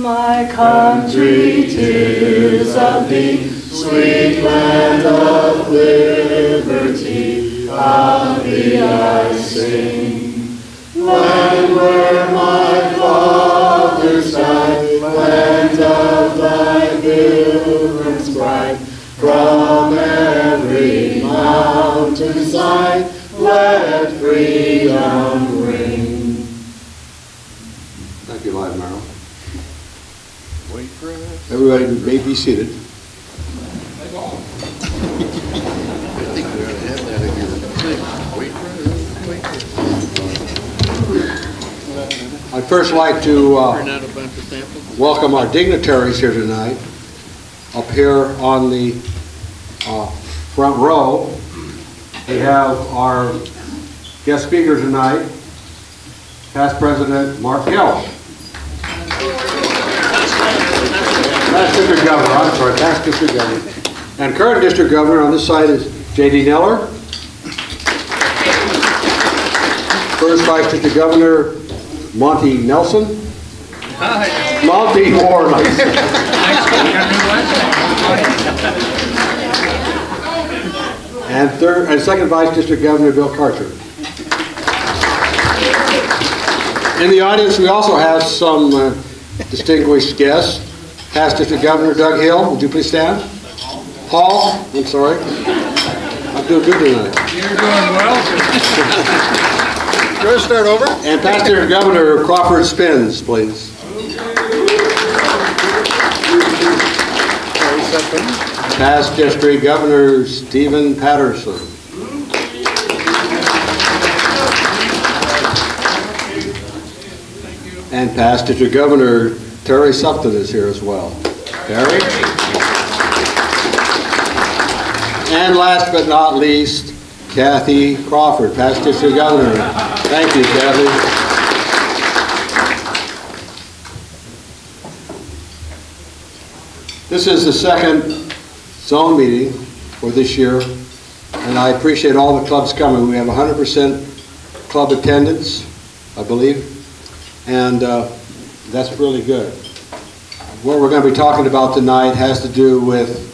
My country, tis of thee, sweet land of liberty, ah, of thee I sing. Land where my fathers died, land of thy pilgrims bright, wait for it. I'd first like to uh, welcome our dignitaries here tonight. Up here on the uh, front row, we have our guest speaker tonight, past President Mark Hill. Past District I'm past District Governor. And current District Governor on this side is J.D. Neller. First Vice District Governor, Monty Nelson. Hi. Monty Moore. And third, and second Vice District Governor Bill Carter. In the audience, we also have some uh, distinguished guests. Past District Governor Doug Hill, would you please stand? Paul, I'm sorry. I'm doing good tonight. You're doing well. To start over? And past District Governor Crawford Spins, please. Past District Governor Stephen Patterson. And past District Governor Terry Sutton is here as well. Terry? And last but not least, Kathy Crawford, past District Governor. Thank you, Kathy. This is the second zone meeting for this year, and I appreciate all the clubs coming. We have 100% club attendance, I believe, and uh, that's really good. What we're going to be talking about tonight has to do with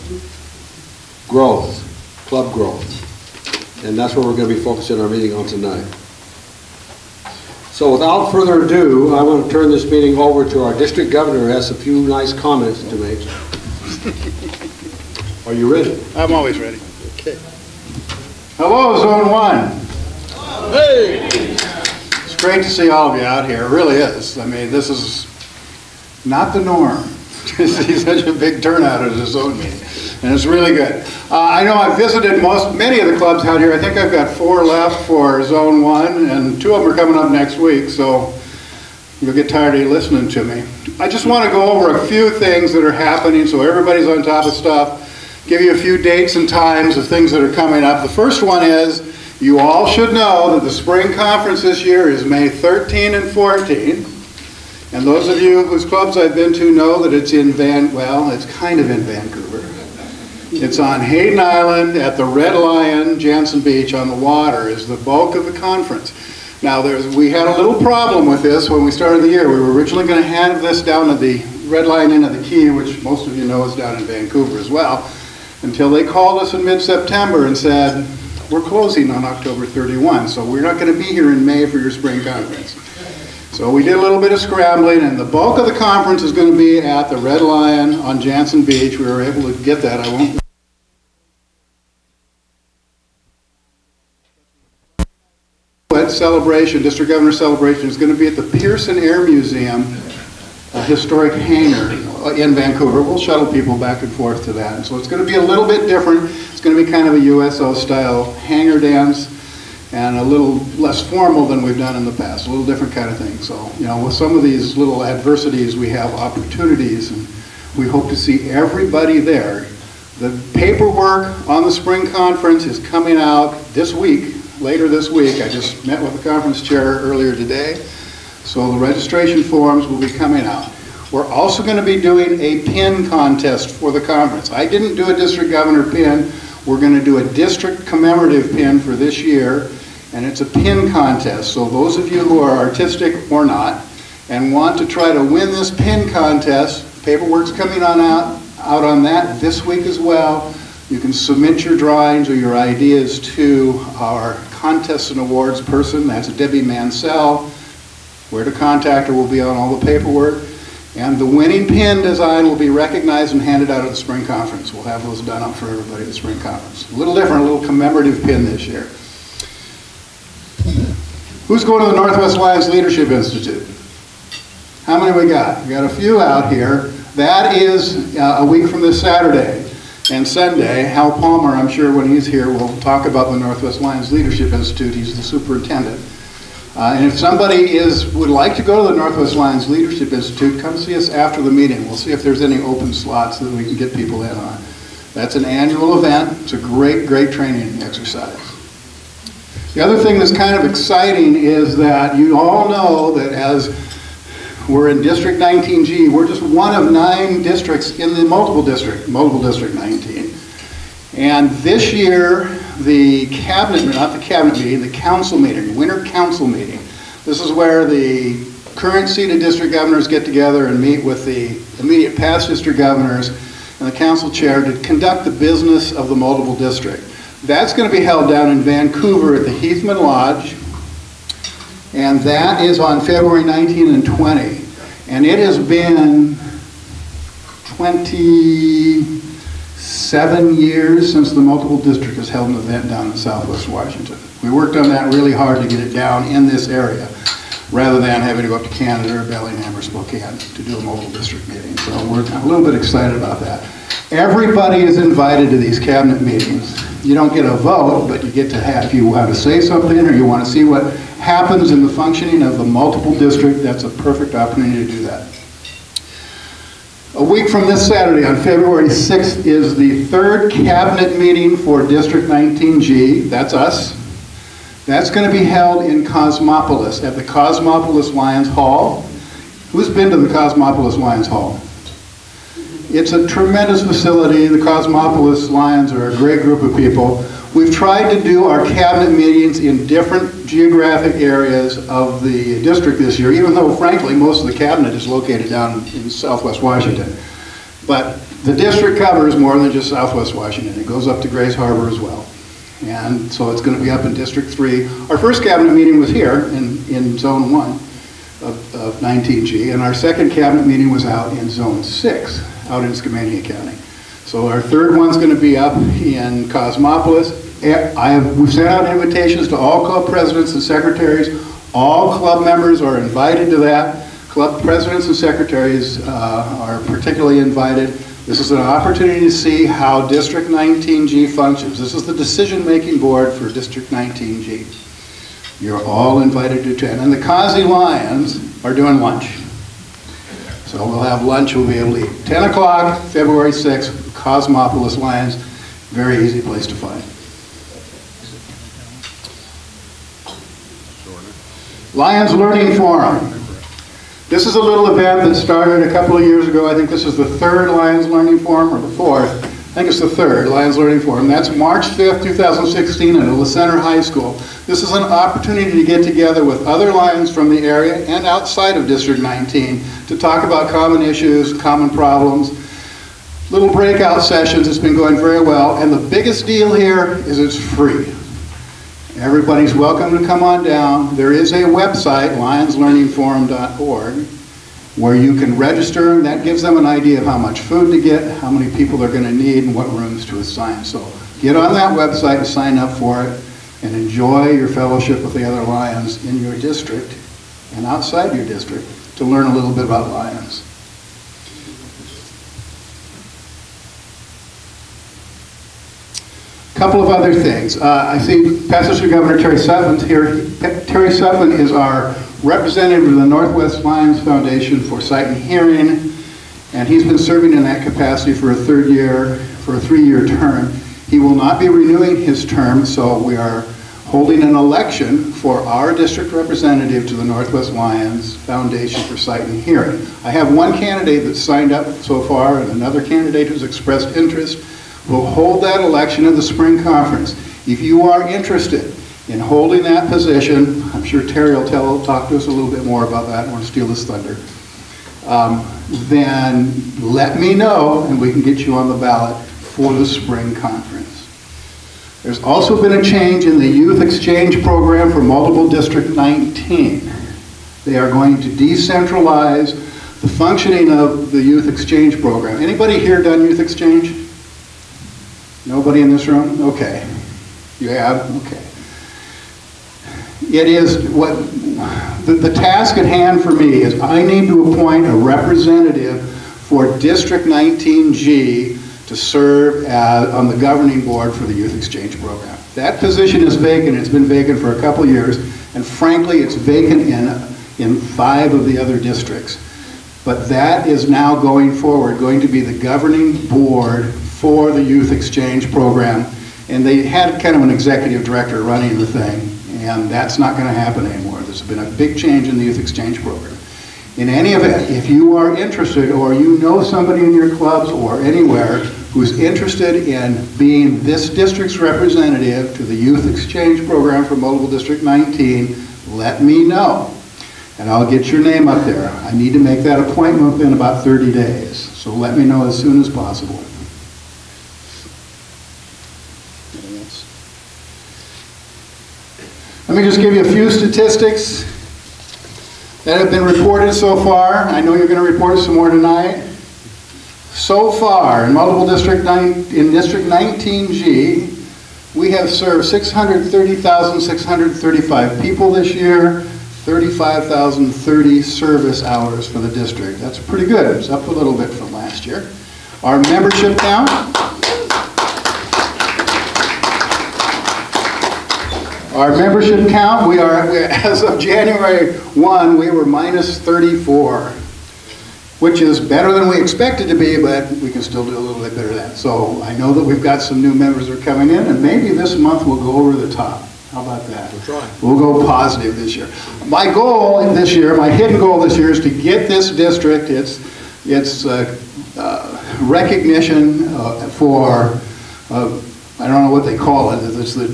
growth, club growth, and that's what we're going to be focusing our meeting on tonight. So without further ado, I want to turn this meeting over to our district governor, who has a few nice comments to make. Are you ready? I'm always ready. Okay. Hello, Zone One. Hey! It's great to see all of you out here. It really is. I mean, this is not the norm to see such a big turnout at a zone meeting, and it's really good. Uh, I know I've visited most, many of the clubs out here. I think I've got four left for Zone One, and two of them are coming up next week, so you'll get tired of listening to me. I just want to go over a few things that are happening, so everybody's on top of stuff. Give you a few dates and times of things that are coming up. The first one is, you all should know that the spring conference this year is May 13 and 14. And those of you whose clubs I've been to know that it's in Van, well, it's kind of in Vancouver. It's on Hayden Island at the Red Lion, Jantzen Beach on the water is the bulk of the conference. Now, there's, we had a little problem with this when we started the year. We were originally going to have this down at the Red Lion Inn of the Quay, which most of you know is down in Vancouver as well, until they called us in mid-September and said, we're closing on October 31, so we're not going to be here in May for your spring conference. So we did a little bit of scrambling, and the bulk of the conference is going to be at the Red Lion on Jantzen Beach. We were able to get that. I won't celebration, District Governor celebration, is going to be at the Pearson Air Museum, a historic hangar in Vancouver. We'll shuttle people back and forth to that. So it's going to be a little bit different. It's going to be kind of a USO style hangar dance and a little less formal than we've done in the past, a little different kind of thing. So, you know, with some of these little adversities, we have opportunities and we hope to see everybody there. The paperwork on the spring conference is coming out this week, later this week. I just met with the conference chair earlier today. So the registration forms will be coming out. We're also going to be doing a pin contest for the conference. I didn't do a district governor pin. We're going to do a district commemorative pin for this year, and it's a pin contest. So those of you who are artistic or not and want to try to win this pin contest, paperwork's coming on out, out on that this week as well. You can submit your drawings or your ideas to our contests and awards person, that's Debbie Mansell. Where to contact her will be on all the paperwork. And the winning pin design will be recognized and handed out at the spring conference. We'll have those done up for everybody at the spring conference. A little different, a little commemorative pin this year. Who's going to the Northwest Lions Leadership Institute? How many we got? We got a few out here. That is uh, a week from this Saturday and Sunday. Hal Palmer, I'm sure when he's here, will talk about the Northwest Lions Leadership Institute. He's the superintendent. Uh, and if somebody is would like to go to the Northwest Lions Leadership Institute, come see us after the meeting. We'll see if there's any open slots that we can get people in on. That's an annual event. It's a great, great training exercise. The other thing that's kind of exciting is that you all know that as we're in District 19G, we're just one of nine districts in the multiple district, multiple district 19. And this year, the cabinet, not the cabinet meeting, the council meeting, winter council meeting. This is where the current seated district governors get together and meet with the immediate past district governors and the council chair to conduct the business of the multiple district. That's going to be held down in Vancouver at the Heathman Lodge, and that is on February 19 and 20. And it has been 27 years since the multiple district has held an event down in southwest Washington. We worked on that really hard to get it down in this area, rather than having to go up to Canada or Bellingham or Spokane to do a multiple district meeting. So we're a little bit excited about that. Everybody is invited to these cabinet meetings. You don't get a vote, but you get to have, if you want to say something or you want to see what happens in the functioning of the multiple district, that's a perfect opportunity to do that. A week from this Saturday, on February 6th, is the third cabinet meeting for District 19G. That's us. That's going to be held in Cosmopolis, at the Cosmopolis Lions Hall. Who's been to the Cosmopolis Lions Hall? It's a tremendous facility. The Cosmopolis Lions are a great group of people. We've tried to do our cabinet meetings in different geographic areas of the district this year, even though frankly most of the cabinet is located down in southwest Washington. But the district covers more than just southwest Washington. It goes up to Grays Harbor as well. And so it's going to be up in District 3. Our first cabinet meeting was here in, in Zone 1 of, of 19G, and our second cabinet meeting was out in Zone 6, out in Skamania County. So our third one's going to be up in Cosmopolis. I have, we've sent out invitations to all club presidents and secretaries. All club members are invited to that. Club presidents and secretaries uh, are particularly invited. This is an opportunity to see how District 19G functions. This is the decision-making board for District 19G. You're all invited to attend. And the Kazi Lions are doing lunch. So we'll have lunch, we'll be able to eat. 10 o'clock, February 6th, Cosmopolis Lions. Very easy place to find. Lions Learning Forum. This is a little event that started a couple of years ago. I think this is the third Lions Learning Forum, or the fourth. I think it's the third Lions Learning Forum. That's March 5th, 2016 at La Center High School. This is an opportunity to get together with other Lions from the area and outside of District 19 to talk about common issues, common problems, little breakout sessions. It's been going very well. And the biggest deal here is it's free. Everybody's welcome to come on down. There is a website, lionslearningforum.org, where you can register, that gives them an idea of how much food to get, how many people they're going to need, and what rooms to assign. So get on that website and sign up for it, and enjoy your fellowship with the other Lions in your district and outside your district to learn a little bit about Lions. Couple of other things. Uh, I see Pastor Governor Terry Sutton here. Terry Sutton is our representative of the Northwest Lions Foundation for Sight and Hearing, and he's been serving in that capacity for a third year, for a three-year term. He will not be renewing his term, so we are holding an election for our district representative to the Northwest Lions Foundation for Sight and Hearing. I have one candidate that's signed up so far and another candidate who's expressed interest. We'll hold that election in the spring conference. If you are interested in holding that position, I'm sure Terry will tell, talk to us a little bit more about that, I want to steal his thunder, um, then let me know and we can get you on the ballot for the spring conference. There's also been a change in the youth exchange program for multiple District 19. They are going to decentralize the functioning of the youth exchange program. Anybody here done youth exchange? Nobody in this room? Okay. You have? Okay. It is what, the, the task at hand for me is I need to appoint a representative for District 19G to serve as, on the governing board for the youth exchange program. That position is vacant, it's been vacant for a couple years, and frankly, it's vacant in, in five of the other districts. But that is now going forward, going to be the governing board for the youth exchange program. And they had kind of an executive director running the thing, and that's not going to happen anymore. There's been a big change in the youth exchange program. In any event, if you are interested, or you know somebody in your clubs or anywhere who's interested in being this district's representative to the youth exchange program for Mobile District 19, let me know and I'll get your name up there. I need to make that appointment within about 30 days, so let me know as soon as possible. Anything else? Let me just give you a few statistics that have been reported so far. I know you're going to report some more tonight. So far, in multiple district in District 19G, we have served 630,635 people this year. 35,030 service hours for the district. That's pretty good. It's up a little bit from last year. Our membership count. Our membership count, we are, as of January 1, we were minus 34, which is better than we expected to be, but we can still do a little bit better than that. So I know that we've got some new members that are coming in, and maybe this month we'll go over the top. How about that? We'll try. We'll go positive this year. My goal this year, my hidden goal this year is to get this district its, its uh, uh, recognition uh, for, uh, I don't know what they call it, it's the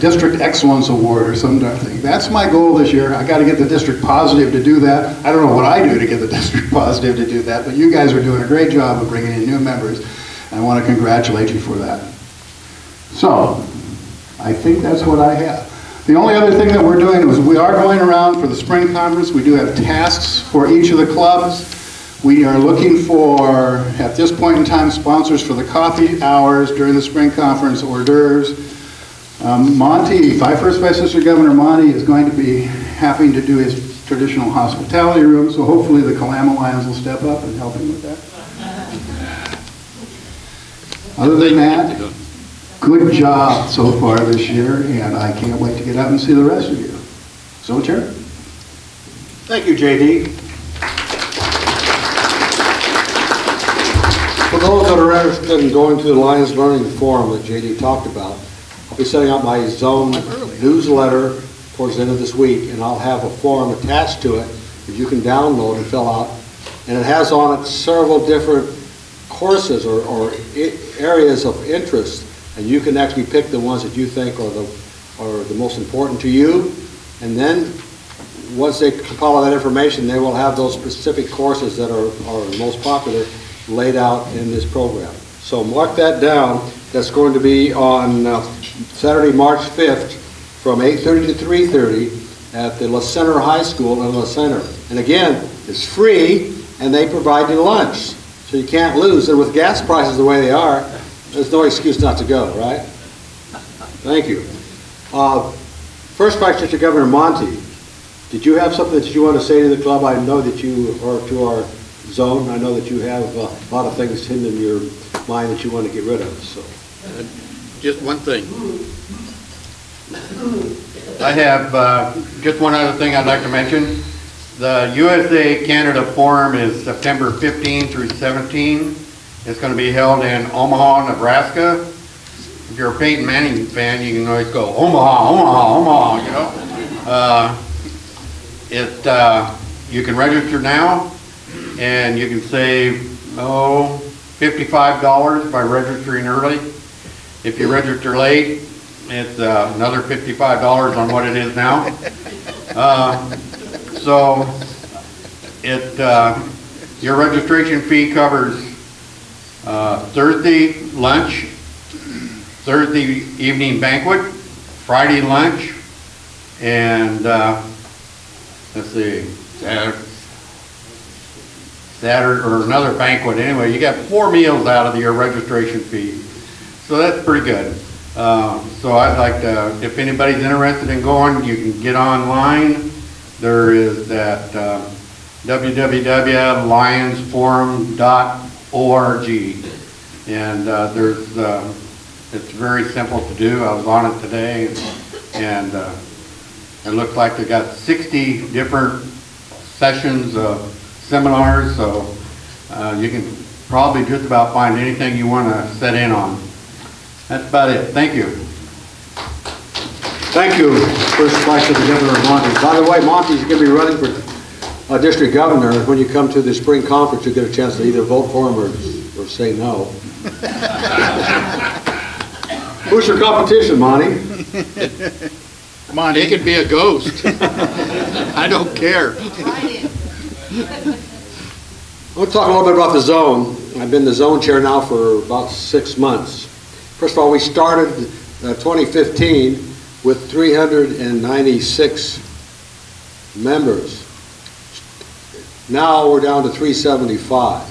District Excellence Award or some darn thing. That's my goal this year. I got to get the district positive to do that. I don't know what I do to get the district positive to do that, but you guys are doing a great job of bringing in new members. and I want to congratulate you for that. So, I think that's what I have. The only other thing that we're doing is we are going around for the spring conference. We do have tasks for each of the clubs. We are looking for, at this point in time, sponsors for the coffee hours during the spring conference, hors d'oeuvres. Um, Monty, First Vice District Governor Monty is going to be having to do his traditional hospitality room, so hopefully the Kalama Lions will step up and help him with that. Other than that, good job so far this year, and I can't wait to get out and see the rest of you. So, Chair? Thank you, JD. Those that are interested in going to the Lions Learning Forum that JD talked about, I'll be setting out my zone newsletter towards the end of this week, and I'll have a form attached to it that you can download and fill out. And it has on it several different courses or, or areas of interest, and you can actually pick the ones that you think are the, are the most important to you. And then, once they compile that information, they will have those specific courses that are, are most popular laid out in this program. So mark that down. That's going to be on uh, Saturday, March 5th, from 8:30 to 3:30 at the La Center High School in La Center. And again, it's free, and they provide you lunch, so you can't lose. And with gas prices the way they are, there's no excuse not to go, right? Thank you. Uh, First question to Governor Monty. Did you have something that you want to say to the club? I know that you, or to our zone, I know that you have uh, a lot of things hidden in your mind that you want to get rid of, so. Just one thing. I have uh, just one other thing I'd like to mention. The USA Canada Forum is September 15 through 17. It's going to be held in Omaha, Nebraska. If you're a Peyton Manning fan, you can always go Omaha, Omaha, Omaha, you know? Uh, It, uh, you can register now, and you can save, oh, $55 by registering early. If you register late, it's uh, another $55 on what it is now. Uh, So, it, uh, your registration fee covers uh, Thursday lunch, Thursday evening banquet, Friday lunch, and, uh, let's see, Saturday, Saturday, or another banquet, anyway, you got four meals out of your registration fee. So that's pretty good. Uh, So I'd like to, if anybody's interested in going, you can get online. There is that uh, www.lionsforum.org. And uh, there's, uh, it's very simple to do. I was on it today, and uh, it looks like they got 60 different sessions of seminars, so uh, you can probably just about find anything you want to set in on. That's about it. Thank you. Thank you, First Vice to the Governor of Monty. By the way, Monty's going to be running for uh, district governor. When you come to the spring conference, you'll get a chance to either vote for him or, or say no. Who's your competition, Monty? Monty, on, he could be a ghost. I don't care. We'll talk a little bit about the zone. I've been the zone chair now for about six months. First of all, we started uh, 2015 with 396 members. Now we're down to 375.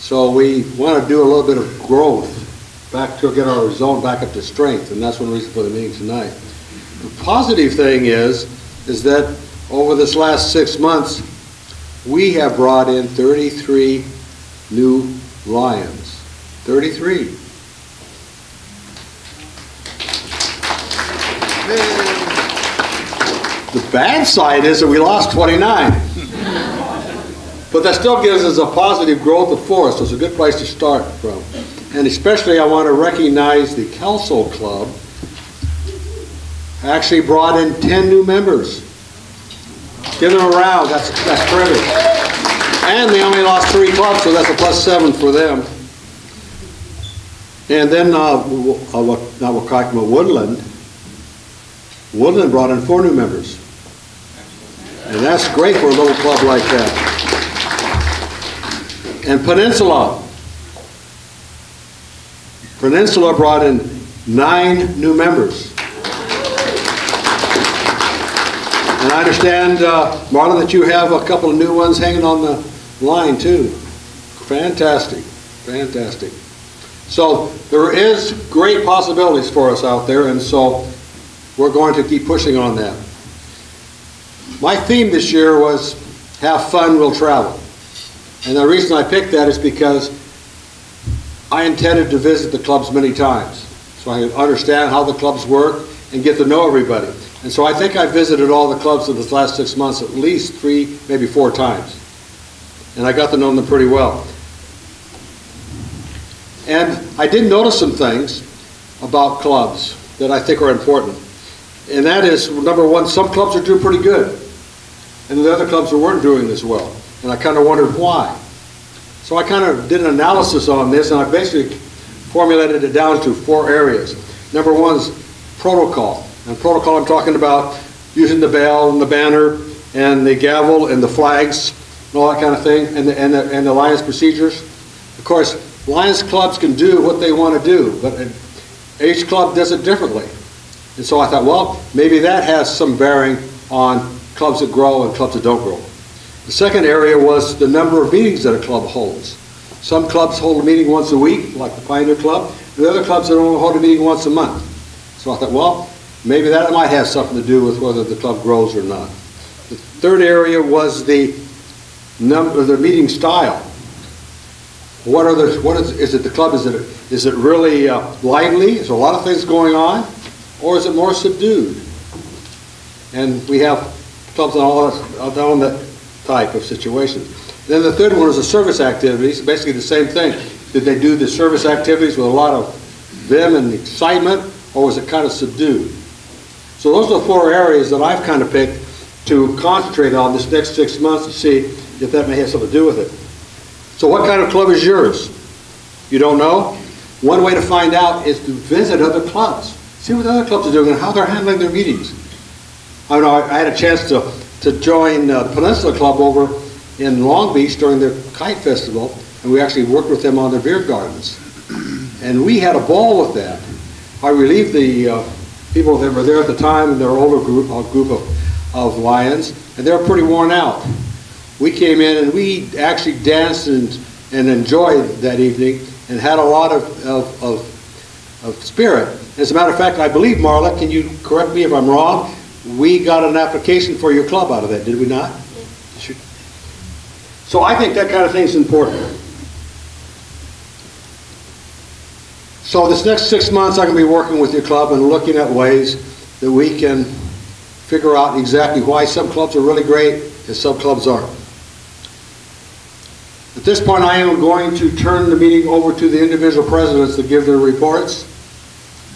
So we want to do a little bit of growth back to get our zone back up to strength, and that's one reason for the meeting tonight. The positive thing is, is that over this last six months, we have brought in 33 new lions. 33. The bad side is that we lost 29. But that still gives us a positive growth of four, so it's a good place to start from. And especially I want to recognize the Kelso Club. Actually brought in 10 new members. Give them a round, that's, that's terrific. And they only lost three clubs, so that's a plus seven for them. And then, uh, uh, talking about Woodland. Woodland brought in four new members. And that's great for a little club like that. And Peninsula. Peninsula brought in nine new members. And I understand, uh, Marlon, that you have a couple of new ones hanging on the line too. Fantastic, fantastic. So there is great possibilities for us out there, and so we're going to keep pushing on that. My theme this year was have fun, we'll travel. And the reason I picked that is because I intended to visit the clubs many times, so I understand how the clubs work and get to know everybody. And so I think I visited all the clubs in the last six months at least three, maybe four times. And I got to know them pretty well. And I did notice some things about clubs that I think are important. And that is, number one, some clubs are doing pretty good. And the other clubs weren't doing as well. And I kind of wondered why. So I kind of did an analysis on this, and I basically formulated it down to four areas. Number one is protocol. And protocol, I'm talking about using the bell and the banner and the gavel and the flags and all that kind of thing, and the, and the, and the Lions procedures. Of course, Lions clubs can do what they want to do, but each club does it differently. And so I thought, well, maybe that has some bearing on clubs that grow and clubs that don't grow. The second area was the number of meetings that a club holds. Some clubs hold a meeting once a week, like the Pioneer Club, and the other clubs that only hold a meeting once a month. So I thought, well, maybe that might have something to do with whether the club grows or not. The third area was the number, the meeting style. What are the, what is, is it the club, is it, is it really uh, lively? Is there a lot of things going on? Or is it more subdued? And we have clubs on all, on that type of situation. Then the third one is the service activities, basically the same thing. Did they do the service activities with a lot of vim and excitement, or was it kind of subdued? So those are the four areas that I've kind of picked to concentrate on this next six months to see if that may have something to do with it. So what kind of club is yours? You don't know? One way to find out is to visit other clubs. See what other clubs are doing and how they're handling their meetings. I know, I had a chance to, to join uh, Peninsula Club over in Long Beach during their kite festival, and we actually worked with them on their beer gardens. And we had a ball with that. I relieved the uh, people that were there at the time, their older group, a group of, of Lions, and they were pretty worn out. We came in and we actually danced and, and enjoyed that evening and had a lot of, of, of, of spirit. As a matter of fact, I believe, Marla, can you correct me if I'm wrong? We got an application for your club out of that, did we not? So I think that kind of thing is important. So this next six months, I'm going to be working with your club and looking at ways that we can figure out exactly why some clubs are really great and some clubs aren't. At this point, I am going to turn the meeting over to the individual presidents to give their reports.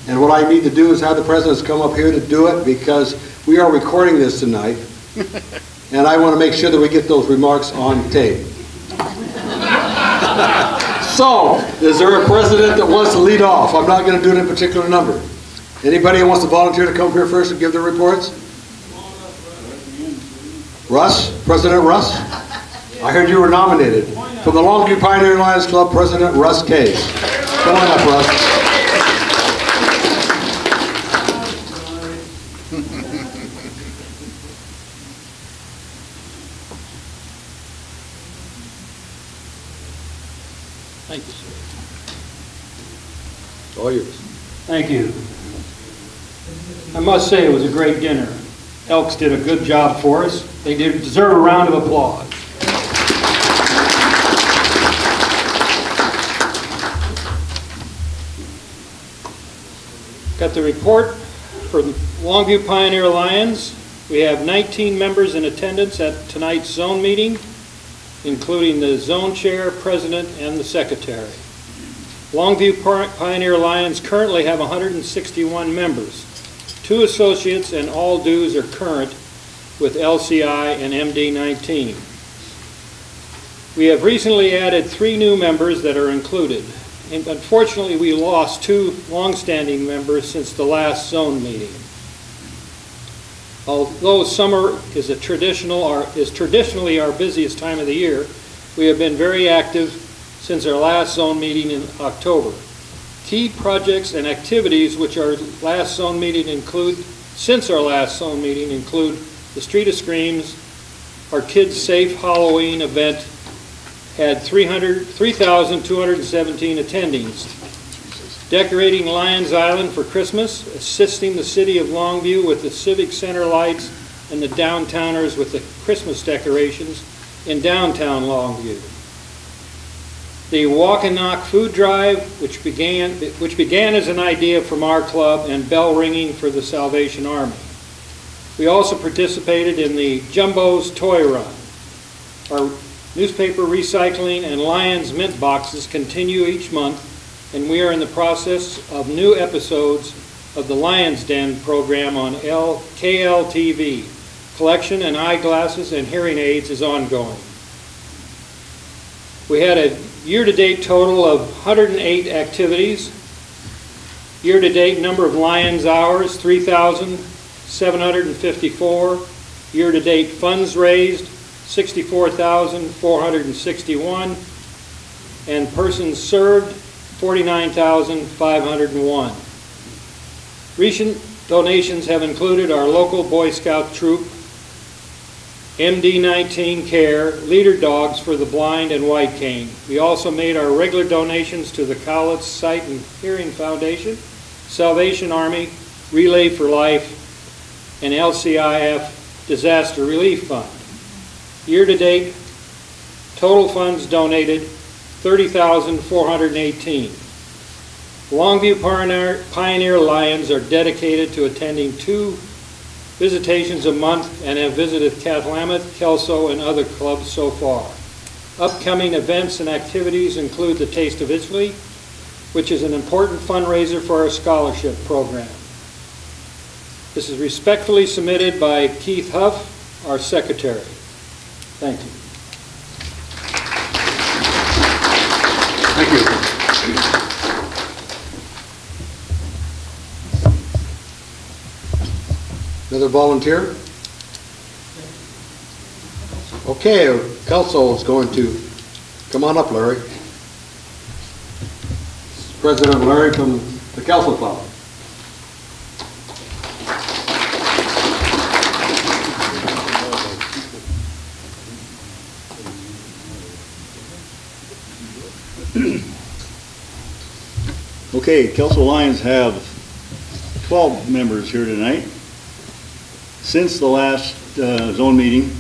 And what I need to do is have the presidents come up here to do it because we are recording this tonight. And I want to make sure that we get those remarks on tape. So, is there a president that wants to lead off? I'm not going to do it in particular number. Anybody who wants to volunteer to come here first and give their reports? Russ, President Russ? I heard you were nominated. From the Longview Pioneer Lions Club, President Russ Case. Come on up, Russ. Thank you, sir. All yours. Thank you. I must say, it was a great dinner. Elks did a good job for us. They deserve a round of applause. Got the report for the Longview Pioneer Lions. We have 19 members in attendance at tonight's zone meeting, including the zone chair, president, and the secretary. Longview Pioneer Lions currently have 161 members. Two associates and all dues are current with LCI and MD-19. We have recently added three new members that are included. And Unfortunately, we lost two longstanding members since the last zone meeting. Although summer is a traditional, is traditionally our busiest time of the year, we have been very active since our last zone meeting in October. Key projects and activities which our last zone meeting include, since our last zone meeting include the Street of Screams, our Kids Safe Halloween event had 300 3,217 attendings. Decorating Lions Island for Christmas, assisting the city of Longview with the Civic Center lights and the downtowners with the Christmas decorations in downtown Longview the Walk and Knock Food Drive, which began, which began as an idea from our club, and bell ringing for the Salvation Army. We also participated in the Jumbo's Toy Run. Our newspaper recycling and Lions mint boxes continue each month, and we are in the process of new episodes of the Lions Den program on KLTV. Collection and eyeglasses and hearing aids is ongoing. We had a year-to-date total of 108 activities. Year-to-date number of Lions hours, 3,754. Year-to-date funds raised, 64,461. And persons served, 49,501. Recent donations have included our local Boy Scout troop, MD-19 Care, Leader Dogs for the Blind and White Cane. We also made our regular donations to the College Sight and Hearing Foundation, Salvation Army, Relay for Life, and LCIF Disaster Relief Fund. Year-to-date, total funds donated, 30418 Longview Pioneer Lions are dedicated to attending two visitations a month and have visited Cathlamet, Kelso, and other clubs so far. Upcoming events and activities include the Taste of Italy, which is an important fundraiser for our scholarship program. This is respectfully submitted by Keith Huff, our secretary. Thank you. Another volunteer? Okay, Kelso is going to, come on up, Larry. President Larry from the Kelso Club. Okay, Kelso Lions have 12 members here tonight. Since the last uh, zone meeting,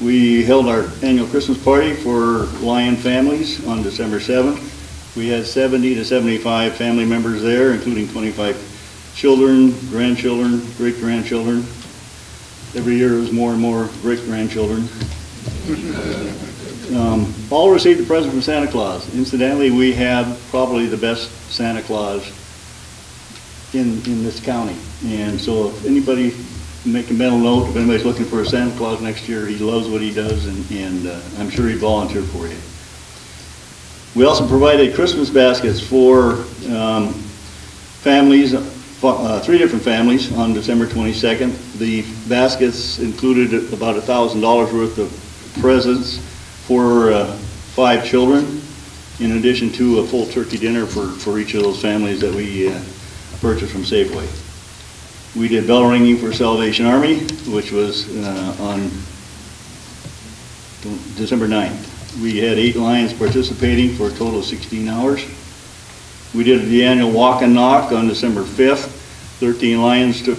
we held our annual Christmas party for Lion families on December 7th. We had 70 to 75 family members there, including 25 children, grandchildren, great-grandchildren. Every year was more and more great-grandchildren. Um, All received a present from Santa Claus. Incidentally, we have probably the best Santa Claus in, in this county. And so if anybody, make a mental note, if anybody's looking for a Santa Claus next year, he loves what he does, and, and uh, I'm sure he'd volunteer for you. We also provided Christmas baskets for um, families, uh, three different families on December 22nd. The baskets included about $1,000 worth of presents for uh, five children, in addition to a full turkey dinner for, for each of those families that we uh, purchased from Safeway. We did bell ringing for Salvation Army, which was uh, on December 9th. We had eight Lions participating for a total of 16 hours. We did the annual walk and knock on December 5th. 13 Lions took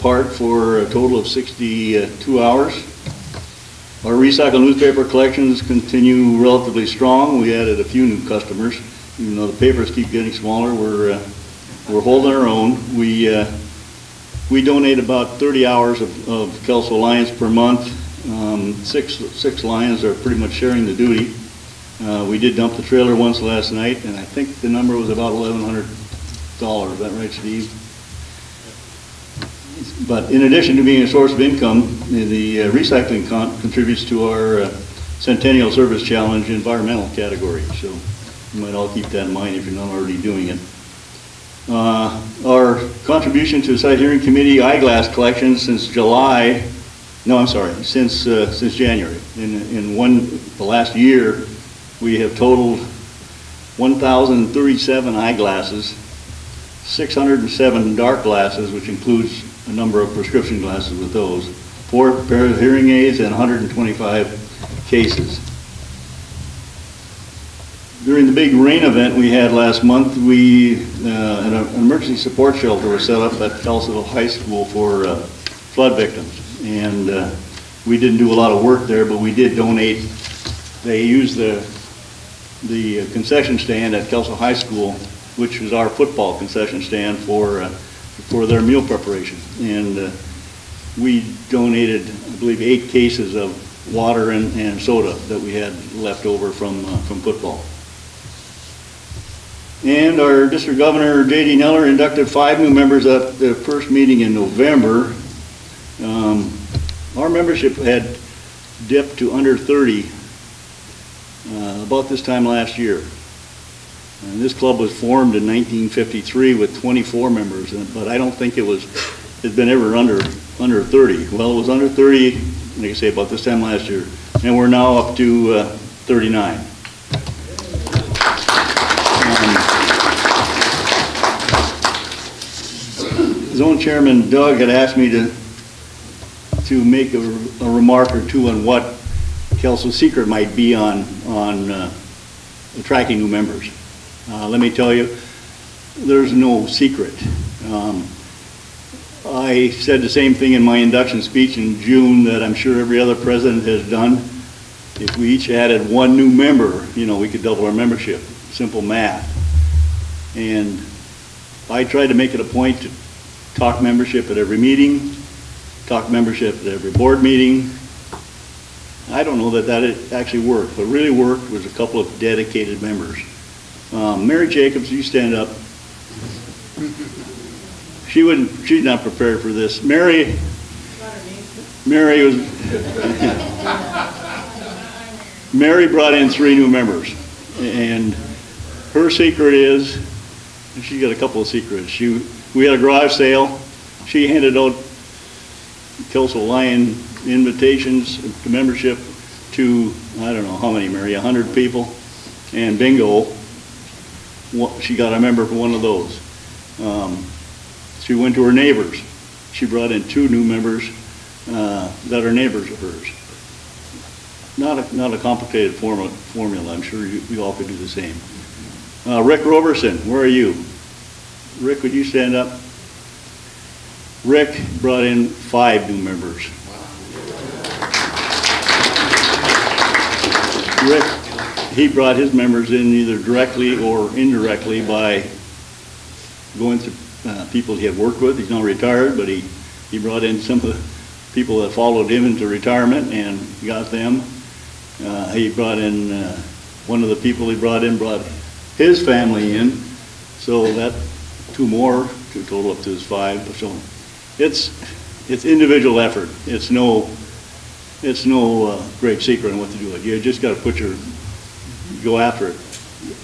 part for a total of 62 hours. Our recycled newspaper collections continue relatively strong. We added a few new customers. Even though the papers keep getting smaller, we're, uh, we're holding our own. We, uh, we donate about 30 hours of, of Kelso Lions per month. Um, six, six Lions are pretty much sharing the duty. Uh, we did dump the trailer once last night, and I think the number was about $1,100. Is that right, Steve? But in addition to being a source of income, the uh, recycling con- contributes to our uh, Centennial Service Challenge environmental category. So you might all keep that in mind if you're not already doing it. Uh, Our contribution to the site hearing committee eyeglass collection since July, no, I'm sorry, since, uh, since January. In, in one, the last year, we have totaled 1,037 eyeglasses, 607 dark glasses, which includes a number of prescription glasses with those, four pairs of hearing aids, and 125 cases. During the big rain event we had last month, we, uh, an emergency support shelter was set up at Kelso High School for uh, flood victims. And uh, we didn't do a lot of work there, but we did donate, they used the, the concession stand at Kelso High School, which was our football concession stand for, uh, for their meal preparation. And uh, we donated, I believe, eight cases of water and, and soda that we had left over from, uh, from football. And our district governor, J.D. Neller, inducted five new members at the first meeting in November. Um, Our membership had dipped to under 30 uh, about this time last year. And this club was formed in 1953 with 24 members, but I don't think it was, it's been ever under, under 30. Well, it was under 30, like I say, about this time last year, and we're now up to uh, 39. Zone Chairman Doug had asked me to, to make a, a remark or two on what Kelso's secret might be on, on uh, attracting new members. Uh, Let me tell you, there's no secret. Um, I said the same thing in my induction speech in June that I'm sure every other president has done. If we each added one new member, you know, we could double our membership. Simple math. And I tried to make it a point to talk membership at every meeting, talk membership at every board meeting. I don't know that that actually worked. What really worked was a couple of dedicated members. Um, Mary Jacobs, you stand up. She wouldn't, she's not prepared for this. Mary, Mary was, Mary brought in three new members. And her secret is, she's got a couple of secrets. She, we had a garage sale. She handed out Kelso Lion invitations to membership to, I don't know, how many, Mary, a hundred people? And bingo, she got a member for one of those. Um, She went to her neighbors. She brought in two new members uh, that are neighbors of hers. Not a, not a complicated formu- formula, I'm sure you, you all could do the same. Uh, Rick Roberson, where are you? Rick, would you stand up? Rick brought in five new members. Rick, he brought his members in either directly or indirectly by going to uh, people he had worked with. He's now retired, but he, he brought in some of the people that followed him into retirement and got them. Uh, He brought in, uh, one of the people he brought in brought his family in, so that, two more, to total up to his five. So it's, it's individual effort. It's no, it's no uh, great secret on what to do. Like You just got to put your, go after it.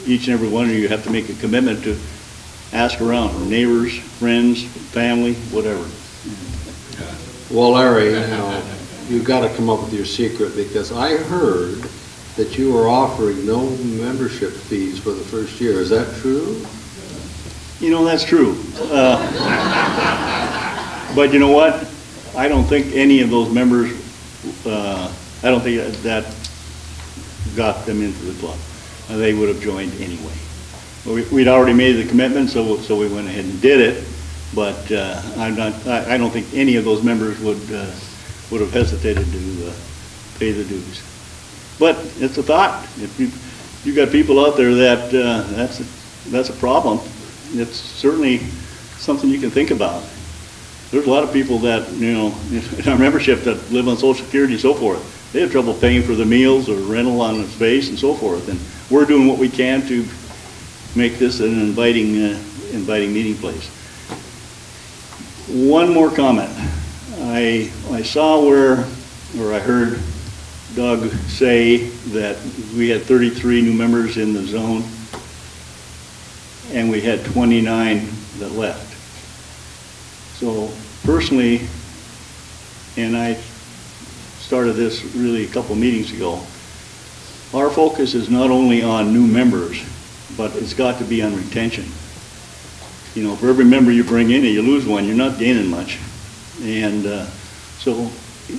Each and every one of you have to make a commitment to ask around, neighbors, friends, family, whatever. Well, Larry, you know, you've got to come up with your secret, because I heard that you were offering no membership fees for the first year. Is that true? You know, that's true. Uh, But you know what? I don't think any of those members, uh, I don't think that got them into the club. Uh, They would have joined anyway. We- We'd already made the commitment, so, so we went ahead and did it, but uh, I'm not, I I don't think any of those members would, uh, would have hesitated to uh, pay the dues. But it's a thought. If you, you got people out there that, that's, a- that's a problem, it's certainly something you can think about. There's a lot of people that, you know, in our membership that live on social security and so forth. They have trouble paying for the meals or rental on the space and so forth. And we're doing what we can to make this an inviting, uh, inviting meeting place. One more comment. I, I saw where, or I heard Doug say that we had 33 new members in the zone, and we had 29 that left. So personally, and I started this really a couple meetings ago, our focus is not only on new members, but it's got to be on retention. You know, for every member you bring in and you lose one, you're not gaining much. And uh, so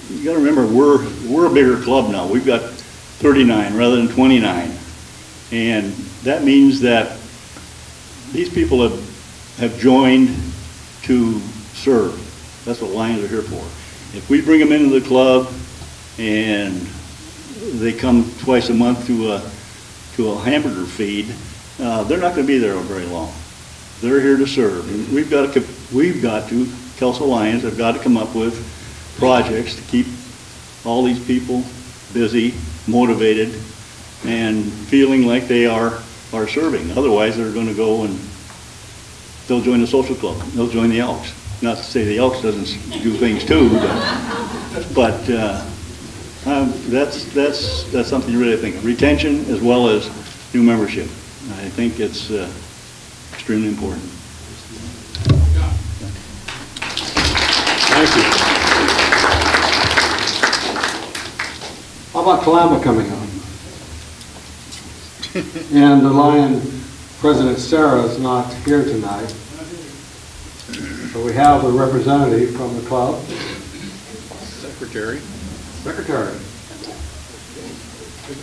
you got to remember, we're, we're a bigger club now. We've got 39 rather than 29. And that means that these people have, have joined to serve. That's what Lions are here for. If we bring them into the club and they come twice a month to a, to a hamburger feed, uh, they're not gonna be there very long. They're here to serve. And we've got to, we've got to, Kelso Lions have got to come up with projects to keep all these people busy, motivated, and feeling like they are, are serving. Otherwise, they're gonna go and they'll join the social club, they'll join the Elks. Not to say the Elks doesn't do things too, but, but, uh, um, that's, that's, that's something to really think of. Retention as well as new membership. I think it's, uh, extremely important. Thank you. How about Kalama coming up? And the Lion President Sarah is not here tonight. So we have a representative from the club. Secretary. Secretary.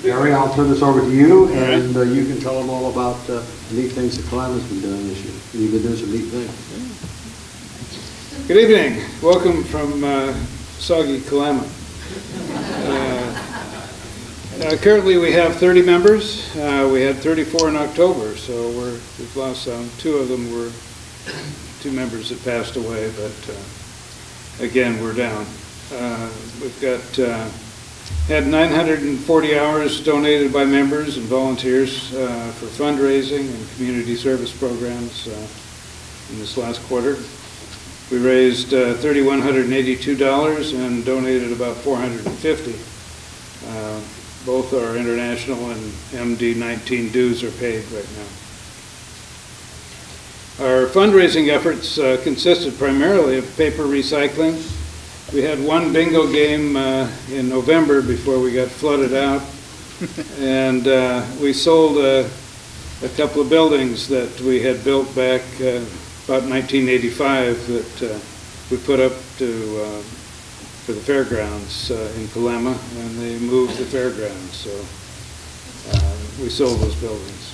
Gary, I'll turn this over to you, and uh, you can tell them all about uh, the neat things that Kalama's been doing this year. You've been doing some neat things. Good evening. Welcome from uh, soggy Kalama. Uh, Currently, we have 30 members. Uh, We had 34 in October, so we're, we've lost some. Two of them were, two members that passed away, but uh, again, we're down. Uh, We've got, uh, had 940 hours donated by members and volunteers uh, for fundraising and community service programs in this last quarter. We raised uh, $3,182 and donated about 450. Both our international and MD-19 dues are paid right now. Our fundraising efforts uh, consisted primarily of paper recycling, We had one bingo game uh, in November before we got flooded out. And uh, we sold a, a couple of buildings that we had built back uh, about 1985 that uh, we put up to, uh, for the fairgrounds uh, in Kalama, and they moved the fairgrounds, so uh, we sold those buildings.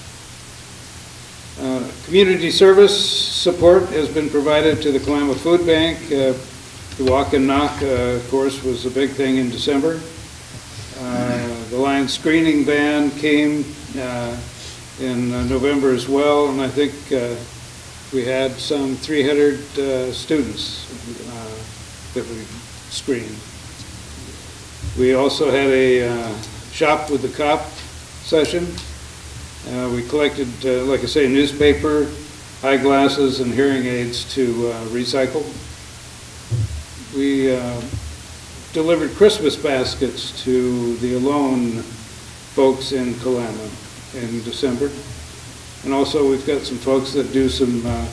Uh, Community service support has been provided to the Kalama Food Bank. Uh, The walk and knock, uh, of course, was a big thing in December. Uh, The Lions screening van came uh, in November as well, and I think we had some 300 uh, students that we screened. We also had a uh, shop with the cop session. Uh, We collected, uh, like I say, newspaper, eyeglasses, and hearing aids to uh, recycle. We uh, delivered Christmas baskets to the Alone folks in Kalama in December. And also, we've got some folks that do some, uh,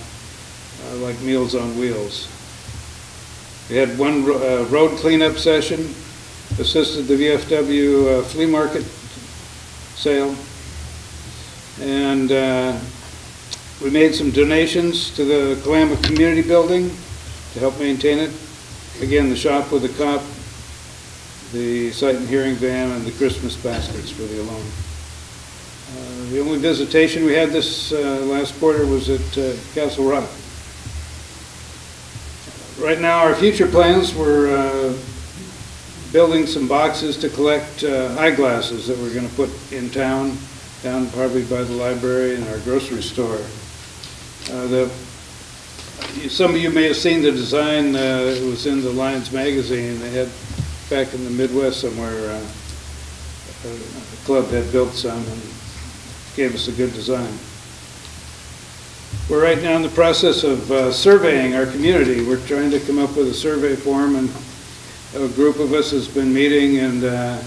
like Meals on Wheels. We had one uh, road cleanup session, assisted the VFW uh, flea market sale. And uh, we made some donations to the Kalama Community Building to help maintain it. Again, the shop with the cop, the sight and hearing van, and the Christmas baskets for the alone. Uh, The only visitation we had this uh, last quarter was at uh, Castle Rock. Right now, our future plans, we're uh, building some boxes to collect uh, eyeglasses that we're going to put in town, down probably by the library and our grocery store. Uh, The, some of you may have seen the design, uh, it was in the Lions magazine, they had, back in the Midwest somewhere, uh, a a club had built some and gave us a good design. We're right now in the process of uh, surveying our community. We're trying to come up with a survey form, and a group of us has been meeting, and uh,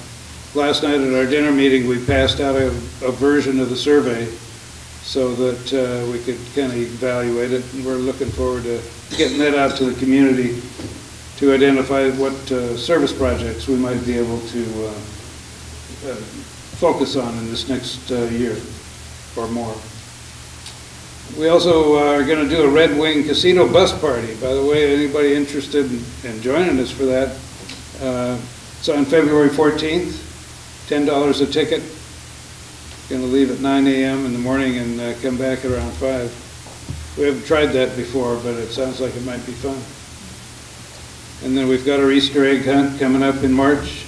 last night at our dinner meeting, we passed out a a version of the survey so that uh, we could kind of evaluate it, and we're looking forward to getting that out to the community to identify what uh, service projects we might be able to uh, uh, focus on in this next year or more. We also are going to do a Red Wind Casino bus party. By the way, anybody interested in in joining us for that, uh, it's on February 14th, $10 a ticket. Going to leave at 9 AM in the morning and uh, come back around 5. We haven't tried that before, but it sounds like it might be fun. And then we've got our Easter egg hunt coming up in March,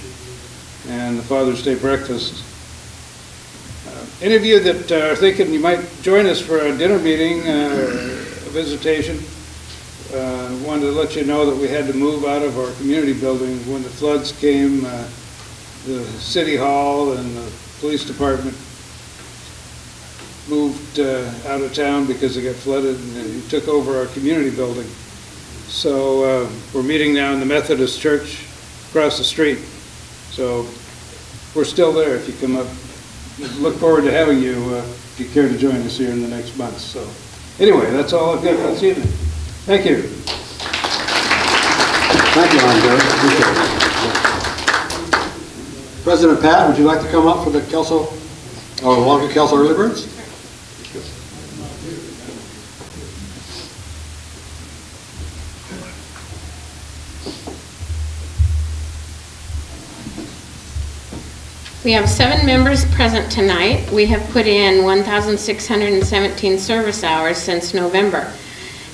and the Father's Day breakfast. Uh, Any of you that are thinking you might join us for a dinner meeting, uh, a visitation, uh, wanted to let you know that we had to move out of our community building when the floods came. uh, The city hall and the police department moved uh, out of town because it got flooded and then took over our community building. So uh, we're meeting now in the Methodist Church across the street. So we're still there if you come up. Look forward to having you uh, if you care to join us here in the next month. So anyway, that's all I've got for this evening. Thank you. Thank you, Andre. Appreciate. President Pat, would you like to come up for the Kelso, or Wonka Kelso early birds? We have seven members present tonight. We have put in 1,617 service hours since November.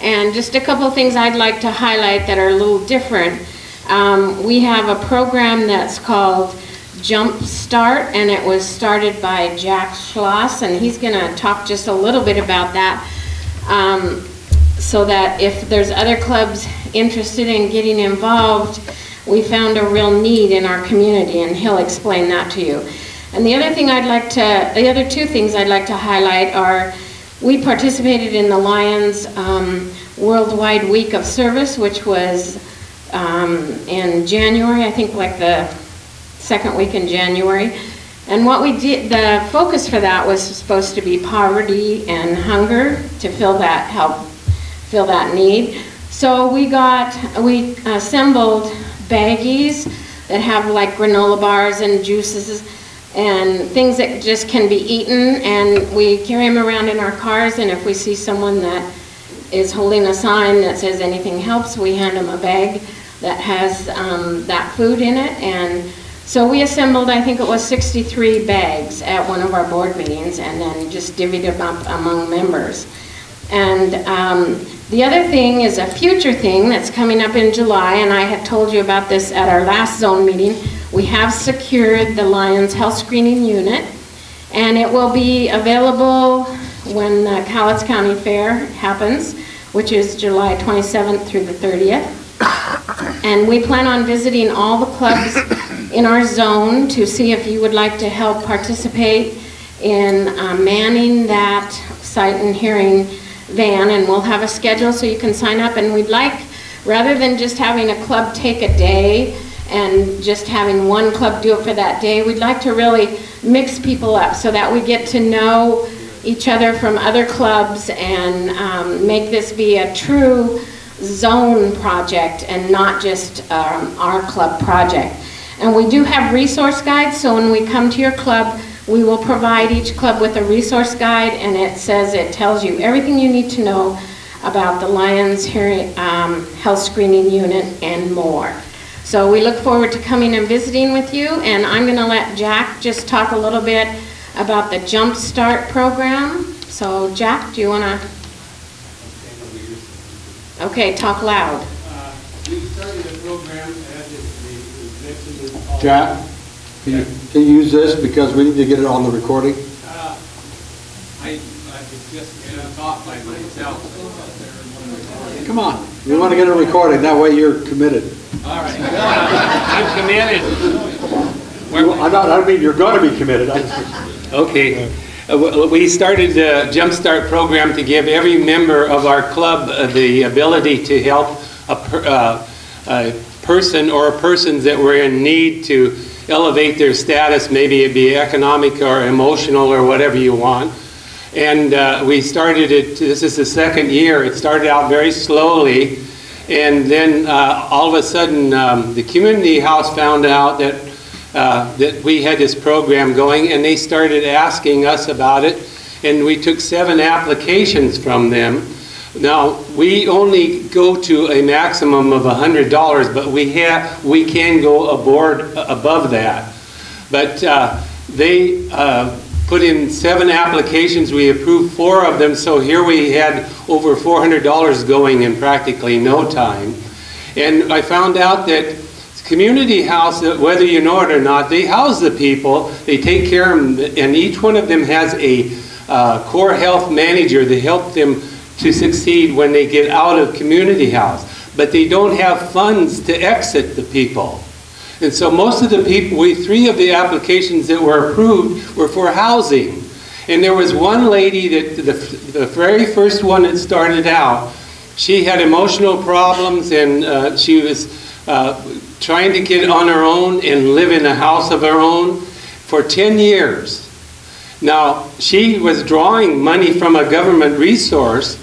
And just a couple things I'd like to highlight that are a little different. Um, We have a program that's called Jump Start, and it was started by Jack Schloss, and he's going to talk just a little bit about that. Um, so that if there's other clubs interested in getting involved, we found a real need in our community, and he'll explain that to you. And the other thing I'd like to, the other two things I'd like to highlight are, we participated in the Lions um, Worldwide Week of Service, which was um, in January, I think like the second week in January. And what we did, the focus for that was supposed to be poverty and hunger to fill that, help fill that need. So we got, we assembled baggies that have like granola bars and juices and things that just can be eaten, and we carry them around in our cars, and if we see someone that is holding a sign that says anything helps, we hand them a bag that has um, that food in it, and so we assembled, I think it was 63 bags at one of our board meetings, and then just divvied them up among members. And um, the other thing is a future thing that's coming up in July, and I had told you about this at our last zone meeting. We have secured the Lions Health Screening Unit, and it will be available when the Cowlitz County Fair happens, which is July 27th through the 30th. And we plan on visiting all the clubs in our zone to see if you would like to help participate in uh, manning that sight and hearing van, and we'll have a schedule so you can sign up. And we'd like, rather than just having a club take a day and just having one club do it for that day, we'd like to really mix people up so that we get to know each other from other clubs and um, make this be a true zone project and not just um, our club project. And we do have resource guides, so when we come to your club, we will provide each club with a resource guide, and it says, it tells you everything you need to know about the Lions Hearing, um, Health Screening Unit and more. So we look forward to coming and visiting with you, and I'm going to let Jack just talk a little bit about the Jump Start program. So Jack, do you want to? Okay, talk loud. Uh, We started a program, as it mentioned, it's called... Jack, can you, can you use this because we need to get it on the recording? Uh, I, I just get off by myself. Come on. We want to get it recorded, that way you're committed. All right, I'm committed. I don't, I mean you're going to be committed, Okay. Uh, We started the Jumpstart program to give every member of our club uh, the ability to help a per- uh, a person or persons that were in need to elevate their status, maybe it be economic or emotional or whatever you want. And uh, we started it, this is the second year, it started out very slowly. And then uh, all of a sudden, um, the community house found out that uh, that we had this program going, and they started asking us about it, and we took seven applications from them. Now, we only go to a maximum of $100, but we have, we can go aboard, above that. But uh, they uh, put in seven applications, we approved four of them, so here we had over $400 going in practically no time. And I found out that community house, uh, whether you know it or not, they house the people, they take care of them, and each one of them has a uh, core health manager to help them to succeed when they get out of community house. But they don't have funds to exit the people. And so most of the people, we, three of the applications that were approved were for housing. And there was one lady that, the, the very first one that started out, she had emotional problems and uh, she was uh, trying to get on her own and live in a house of her own for 10 years. Now, she was drawing money from a government resource,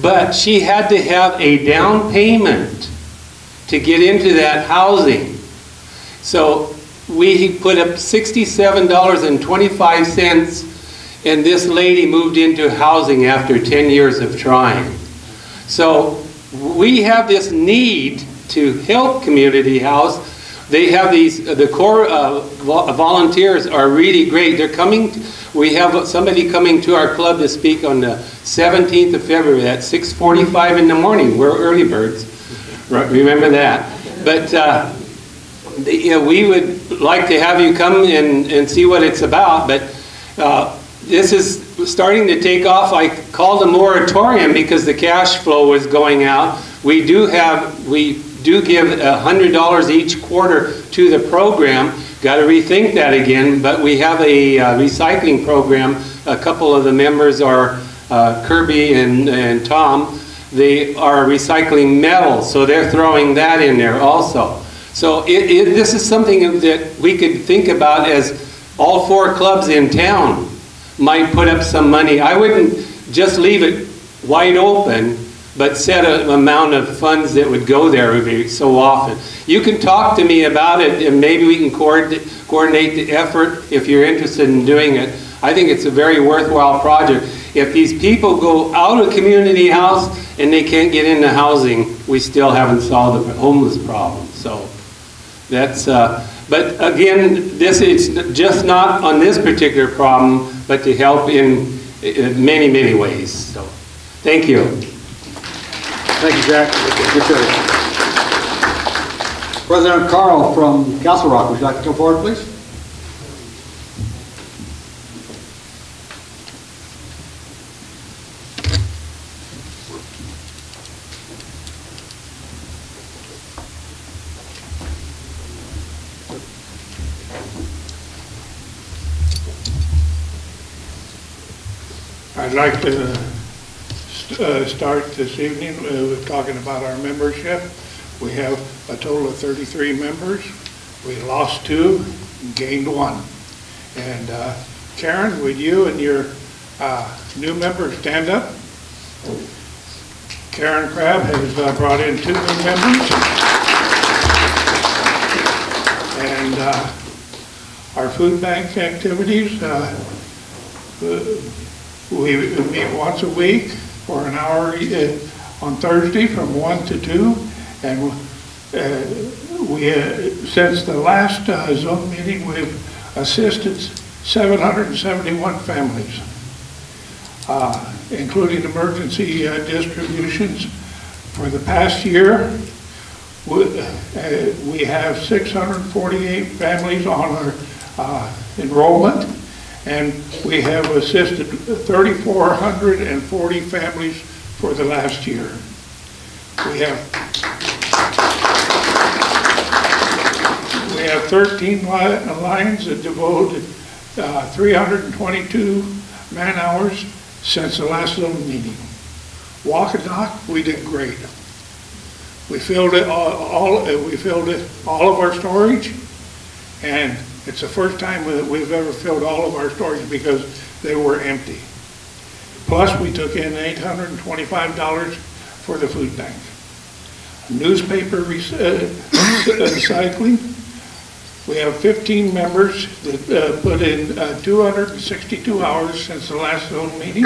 but she had to have a down payment to get into that housing. So we put up $67.25 and this lady moved into housing after 10 years of trying. So we have this need to help Community House. They have these, the core uh, vo- volunteers are really great. They're coming, we have somebody coming to our club to speak on the 17th of February at 6:45 in the morning. We're early birds, remember that. But uh, you know, we would like to have you come and, and see what it's about, but uh, this is starting to take off. I called a moratorium because the cash flow was going out. We do have, we do give $100 each quarter to the program. Got to rethink that again, but we have a uh, recycling program. A couple of the members are uh, Kirby and, and Tom. They are recycling metal, so they're throwing that in there also. So it, it, this is something that we could think about as all four clubs in town might put up some money. I wouldn't just leave it wide open, but set an amount of funds that would go there every so often. You can talk to me about it, and maybe we can coordinate, coordinate the effort if you're interested in doing it. I think it's a very worthwhile project. If these people go out of community house and they can't get into housing, we still haven't solved the homeless problem, so. That's, uh, but again, this is just not on this particular problem, but to help in, in many, many ways, so. Thank you. Thank you, Jack. Appreciate it. President Carl from Castle Rock, would you like to come forward, please? I'd like to uh, start this evening uh, with talking about our membership. We have a total of 33 members. We lost two, gained one. And uh, Karen, would you and your uh, new members stand up? Karen Crabb has uh, brought in two new members. And uh, our food bank activities, uh, we meet once a week for an hour uh, on Thursday from 1 to 2. And uh, we, uh, since the last uh, zone meeting, we've assisted 771 families, uh, including emergency uh, distributions. For the past year, we uh, we have 648 families on our enrollment, and we have assisted 3,440 families for the last year. We have we have 13 lines that devoted uh, 322 man-hours since the last little meeting. Walk and talk, we did great. We filled it all, all, we filled it, all of our storage, and it's the first time that we've ever filled all of our storage because they were empty. Plus, we took in eight hundred and twenty-five dollars for the food bank. Newspaper uh, recycling, we have fifteen members that uh, put in uh, two hundred and sixty-two hours since the last zone meeting.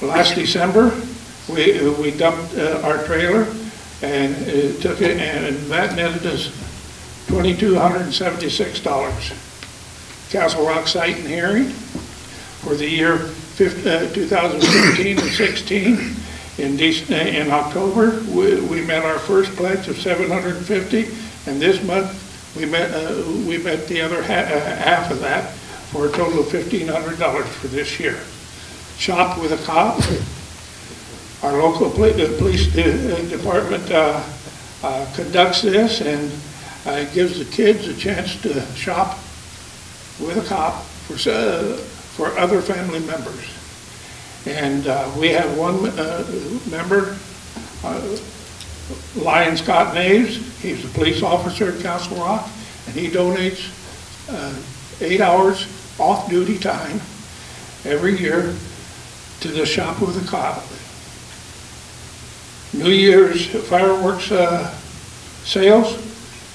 Last December, we, we dumped uh, our trailer and uh, took it, and that netted us twenty-two hundred and seventy-six dollars. Castle Rock Sight and Hearing for the year uh, 2015 and 16. In uh, in October, we we met our first pledge of 750, and this month, we met, uh, we met the other ha- uh, half of that for a total of $1,500 for this year. Shop with a Cop, our local police department uh, uh, conducts this and uh, gives the kids a chance to shop with a cop for, uh, for other family members. And uh, we have one uh, member, uh, Lion Scott Naves, he's a police officer at Castle Rock, and he donates uh, eight hours off-duty time every year to the Shop with a Cop. New Year's fireworks sales,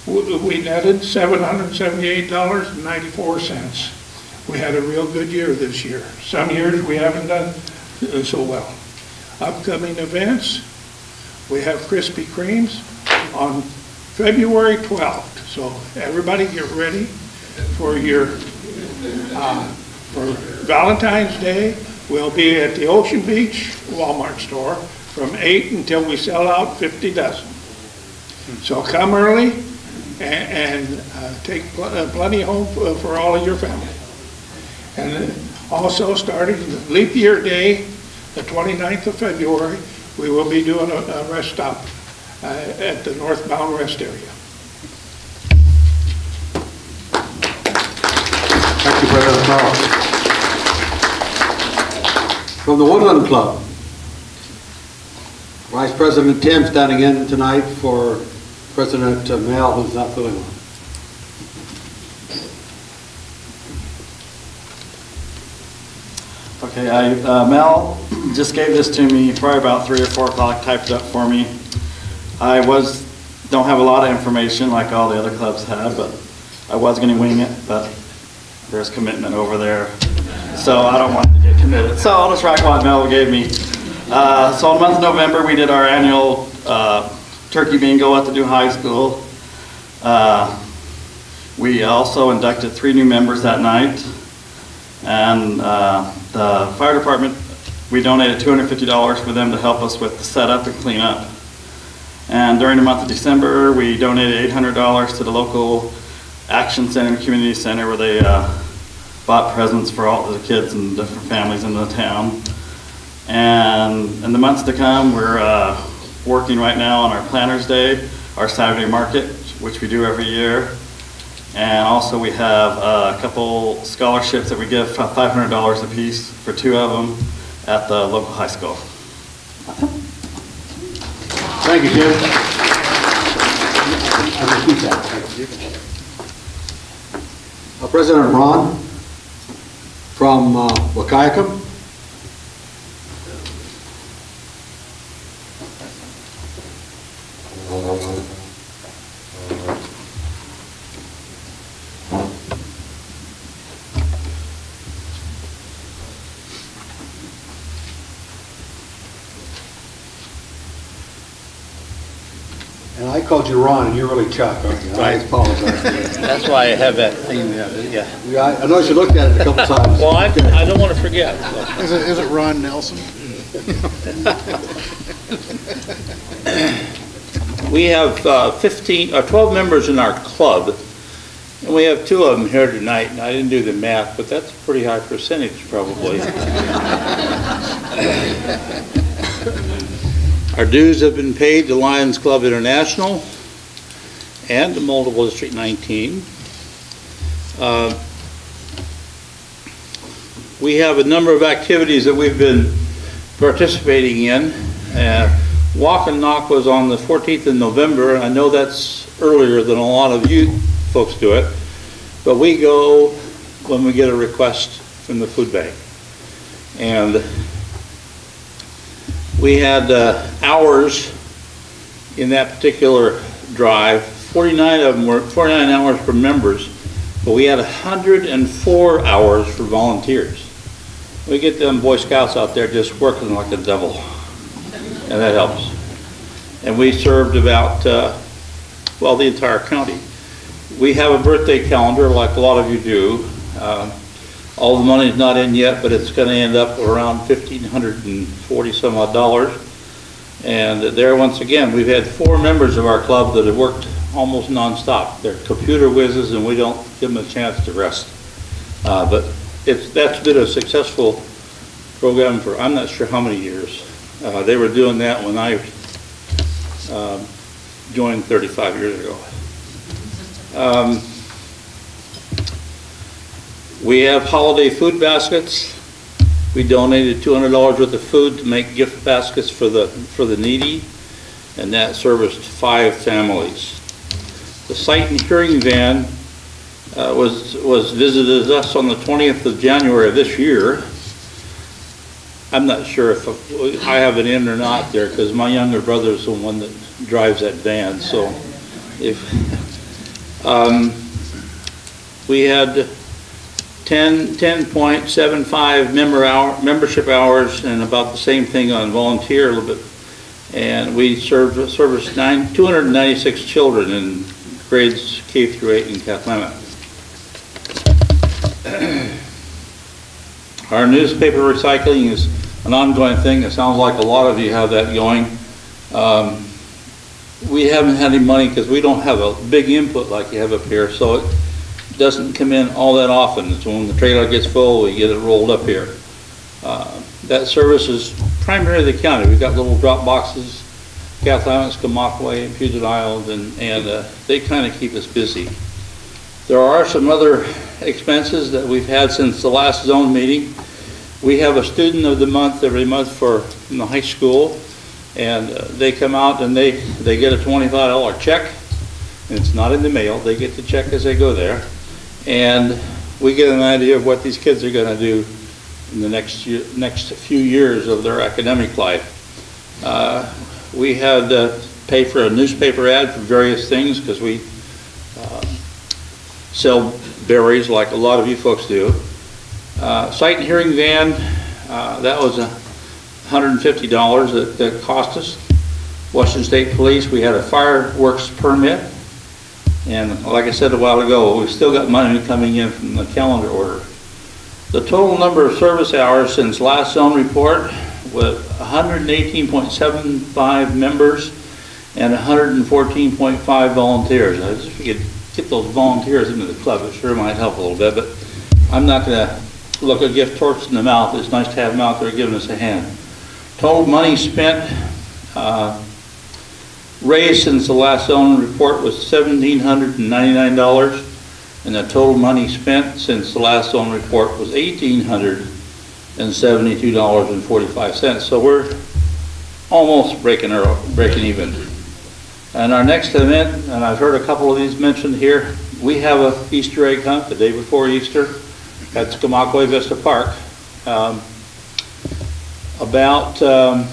we netted $778.94. We had a real good year this year. Some years we haven't done uh, so well. Upcoming events, we have Krispy Kremes on February 12th. So everybody get ready for your, uh, for Valentine's Day. We'll be at the Ocean Beach Walmart store from 8 until we sell out 50 dozen. So come early and, and uh, take pl- uh, plenty home for, for all of your family. And also starting leap year day, the 29th of February, we will be doing a, a rest stop uh, at the northbound rest area. Thank you, President Carl. From the Woodland Club, Vice President Tim standing in tonight for President uh, Mel, who's not feeling well. Okay, I, uh, Mel just gave this to me probably about three or four o'clock, typed up for me. I was, don't have a lot of information like all the other clubs have, but I was gonna wing it, but there's commitment over there. So I don't want to get committed. So I'll just write what Mel gave me. Uh, so in the month of November, we did our annual, uh, turkey bingo at the new high school. Uh, we also inducted three new members that night. And uh, the fire department, we donated $250 for them to help us with the setup and cleanup. And during the month of December, we donated $800 to the local Action Center, Community Center, where they uh, bought presents for all the kids and different families in the town. And in the months to come, we're uh, working right now on our Planters Day, our Saturday market, which we do every year. And also we have a couple scholarships that we give $500 a piece for two of them at the local high school. Thank you, Jim. Repeat that. Uh, President Ron from uh, Wahkiakum. And I called you Ron, and you're really Chuck, aren't you? I apologize. for that. That's why I have that theme there, yeah. Yeah, I I noticed you looked at it a couple times. Well, I, I don't want to forget. Is it, is it Ron Nelson? We have uh, 15, or 12 members in our club, and we have two of them here tonight, and I didn't do the math, but that's a pretty high percentage probably. Our dues have been paid to Lions Club International and to Multiple District 19. Uh, We have a number of activities that we've been participating in. Uh, Walk and Knock was on the 14th of November. I know that's earlier than a lot of you folks do it, but we go when we get a request from the food bank. And we had uh, hours in that particular drive. 49 of them were, 49 hours for members, but we had 104 hours for volunteers. We get them Boy Scouts out there just working like the devil, and that helps. And we served about, uh, well, the entire county. We have a birthday calendar like a lot of you do. Uh, all the money's not in yet, but it's gonna end up around fifteen hundred and forty some odd dollars. And there, once again, we've had four members of our club that have worked almost nonstop. They're computer whizzes and we don't give them a chance to rest. Uh, but it's, that's been a successful program for, I'm not sure how many years. Uh, they were doing that when I, um, joined thirty-five years ago. Um, we have holiday food baskets. We donated $200 worth of food to make gift baskets for the, for the needy, and that serviced five families. The sight and hearing van uh, was, was visited us on the 20th of January of this year. I'm not sure if I have it in or not there, because my younger brother is the one that drives that van, so if, um, we had 10, 10.75 member hour, membership hours and about the same thing on volunteer a little bit. And we served, serviced nine, 296 children in grades K through 8 in Cathlamet. Our newspaper recycling is an ongoing thing. It sounds like a lot of you have that going. Um, we haven't had any money because we don't have a big input like you have up here, so it doesn't come in all that often. So when the trailer gets full, we get it rolled up here. Uh, that service is primarily the county. We've got little drop boxes, Cathlamet, Skamokawa, and Puget Island, and, and uh, they kind of keep us busy. There are some other expenses that we've had since the last zone meeting. We have a student of the month every month for the high school, and uh, they come out and they, they get a $25 check, and it's not in the mail. They get the check as they go there, and we get an idea of what these kids are going to do in the next, year- next few years of their academic life. Uh, We had to pay for a newspaper ad for various things because we uh, sell berries like a lot of you folks do. Uh, Sight and hearing van, uh, that was a $150 that that cost us. Washington State Police, we had a fireworks permit. And like I said a while ago, we've still got money coming in from the calendar order. The total number of service hours since last zone report was 118.75 members and 114.5 volunteers. I just figured get those volunteers into the club, it sure might help a little bit, but I'm not gonna look a gift horse in the mouth. It's nice to have them out there giving us a hand. Total money spent, uh, raised since the last zone report was $1,799, and the total money spent since the last zone report was $1,872.45. So we're almost breaking, our- breaking even. And our next event, and I've heard a couple of these mentioned here, we have a Easter egg hunt the day before Easter at Skamokawa Vista Park. Um, About, um,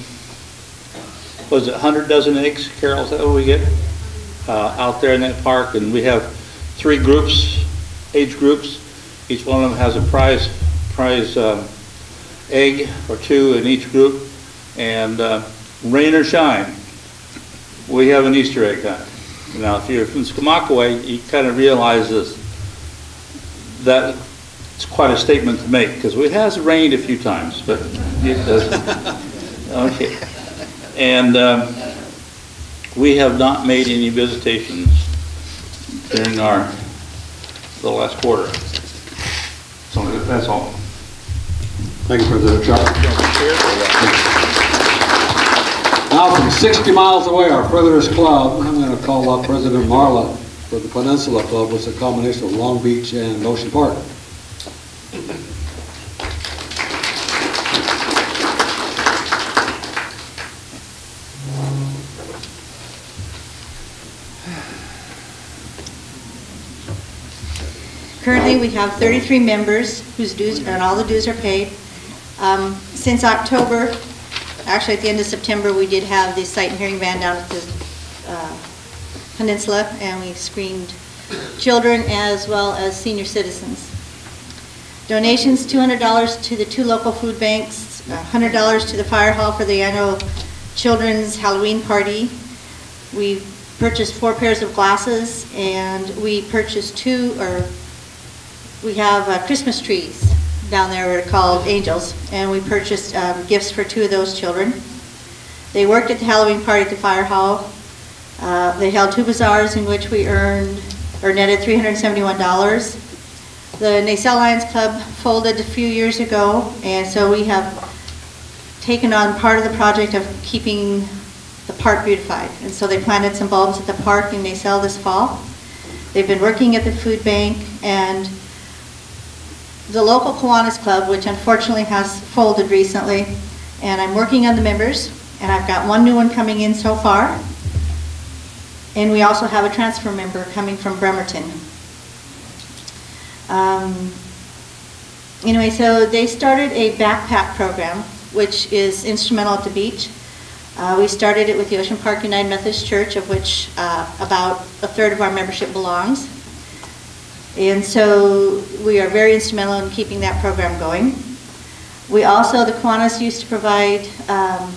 was it 100 dozen eggs, Carol, is that what we get? Uh, Out there in that park, and we have three groups, age groups. Each one of them has a prize, prize um, egg or two in each group. And uh, rain or shine, we have an Easter egg hunt. Now, if you're from Skamokawa, you kind of realize this, that it's quite a statement to make, because it has rained a few times, but it doesn't. Okay. And um, we have not made any visitations during our, the last quarter. So that's all. Thank you, President Sharp. Now, from 60 miles away, our furthest club, I'm going to call up President Marla for the Peninsula Club, which is a combination of Long Beach and Ocean Park. Currently, we have 33 members whose dues, and all the dues are paid. Um, Since October, actually at the end of September, we did have the sight and hearing van down at the uh, Peninsula, and we screened children as well as senior citizens. Donations, $200 to the two local food banks, $100 to the fire hall for the annual children's Halloween party. We purchased four pairs of glasses, and we purchased two, or we have uh, Christmas trees down there, we're called angels, and we purchased um, gifts for two of those children. They worked at the Halloween party at the fire hall. Uh, They held two bazaars in which we earned, or netted $371. The Nacelle Lions Club folded a few years ago, and so we have taken on part of the project of keeping the park beautified. And so they planted some bulbs at the park in Nacelle this fall. They've been working at the food bank, and the local Kiwanis Club, which unfortunately has folded recently, and I'm working on the members, and I've got one new one coming in so far. And we also have a transfer member coming from Bremerton. Um, Anyway, so they started a backpack program, which is instrumental at the beach. Uh, We started it with the Ocean Park United Methodist Church, of which uh, about a third of our membership belongs. And so we are very instrumental in keeping that program going. We also, the Kiwanis used to provide um,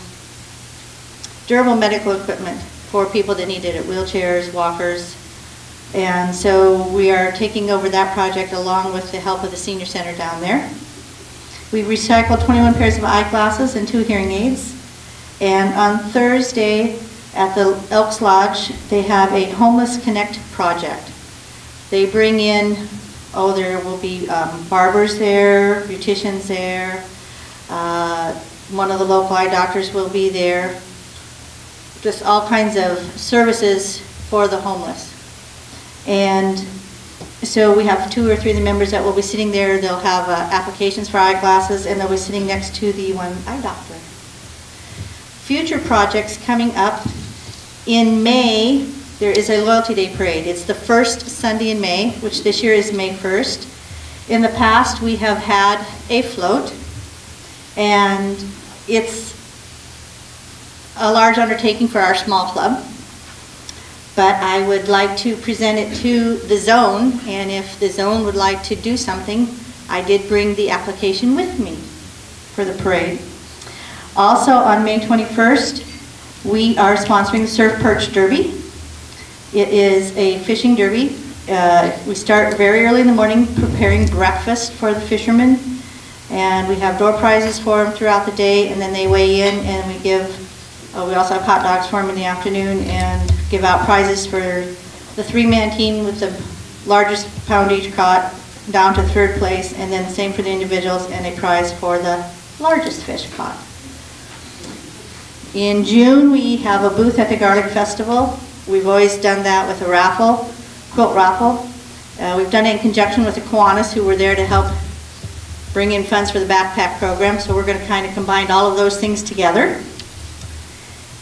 durable medical equipment for people that needed it, wheelchairs, walkers. And so we are taking over that project along with the help of the senior center down there. We recycled 21 pairs of eyeglasses and two hearing aids. And on Thursday at the Elks Lodge, they have a Homeless Connect project. They bring in, oh, there will be um, barbers there, beauticians there, uh, one of the local eye doctors will be there, just all kinds of services for the homeless. And so we have two or three of the members that will be sitting there, they'll have uh, applications for eyeglasses, and they'll be sitting next to the one eye doctor. Future projects coming up, in May, there is a Loyalty Day Parade. It's the first Sunday in May, which this year is May 1st. In the past, we have had a float, And it's a large undertaking for our small club, but I would like to present it to the zone, and if the zone would like to do something, I did bring the application with me for the parade. Also, on May 21st, we are sponsoring the Surf Perch Derby. It is a fishing derby. Uh, We start very early in the morning preparing breakfast for the fishermen, and we have door prizes for them throughout the day, and then they weigh in, and we give, uh, we also have hot dogs for them in the afternoon, and give out prizes for the three-man team with the largest poundage caught down to third place, and then same for the individuals, and a prize for the largest fish caught. In June, we have a booth at the Garlic Festival. We've always done that with a raffle, quilt raffle. Uh, We've done it in conjunction with the Kiwanis, who were there to help bring in funds for the backpack program, so we're going to kind of combine all of those things together.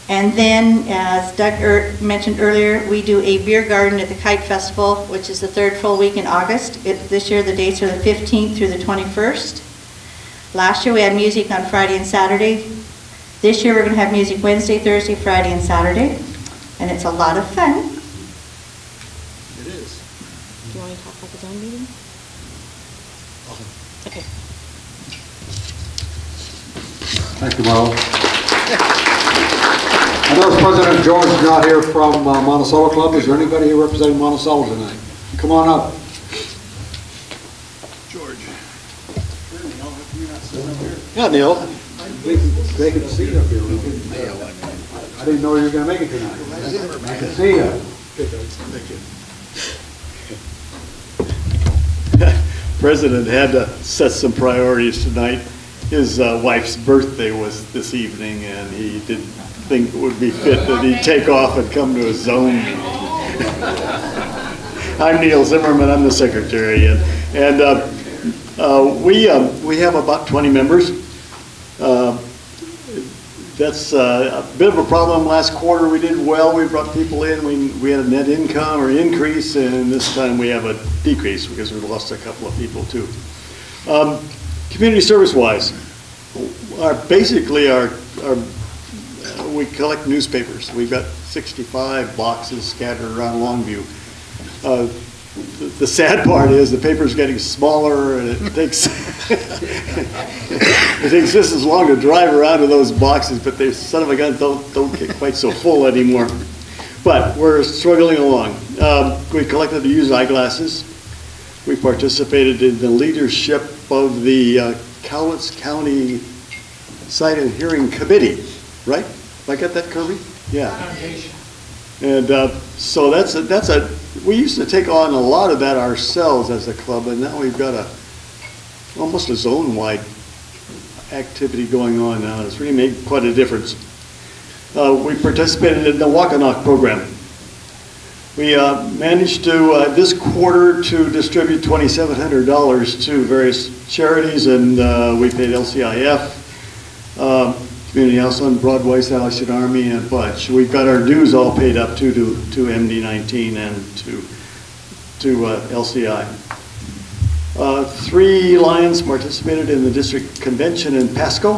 And then, as Doug er- mentioned earlier, we do a beer garden at the Kite Festival, which is the third full week in August. It- This year, the dates are the 15th through the 21st. Last year, we had music on Friday and Saturday. This year, we're going to have music Wednesday, Thursday, Friday, and Saturday, and it's a lot of fun. It is. Do you want to talk about the zone meeting? Okay. Thank you, Marla. I notice President George is not here from uh, Monticello Club. Is there anybody here representing Monticello tonight? Come on up. George. Yeah, Neil. Vacant seat up here. I didn't know you were gonna make it tonight. I can see you. President had to set some priorities tonight. His uh, wife's birthday was this evening, and he didn't think it would be fit that he take off and come to a zone meeting. I'm Neil Zimmerman, I'm the secretary, and, and uh, uh, we, um, we have about 20 members. That's uh, a bit of a problem. Last quarter, we did well. We brought people in. We, we had a net income or increase, and this time we have a decrease because we lost a couple of people too. Um, Community service-wise, our, basically our, our, uh, we collect newspapers. We've got 65 boxes scattered around Longview. Uh, the sad part is the paper's getting smaller and it takes, it takes just as long to drive around to those boxes, but they, son of a gun, don't, don't get quite so full anymore. But we're struggling along. Um, We collected the used eyeglasses. We participated in the leadership of the uh, Cowlitz County Sight and Hearing Committee, right? I get that, Kirby? Yeah. And uh, so that's, a- that's a, we used to take on a lot of that ourselves as a club, and now we've got a, almost a zone-wide activity going on now. It's really made quite a difference. Uh, We participated in the Wackanock program. We uh, managed to, uh, this quarter, to distribute $2,700 to various charities, and uh, we paid LCIF, uh, Community House on Broadway, Salvation Army, and Butch. We've got our dues all paid up too, to, to MD-19 and to, to uh, LCI. Uh, Three Lions participated in the district convention in Pasco.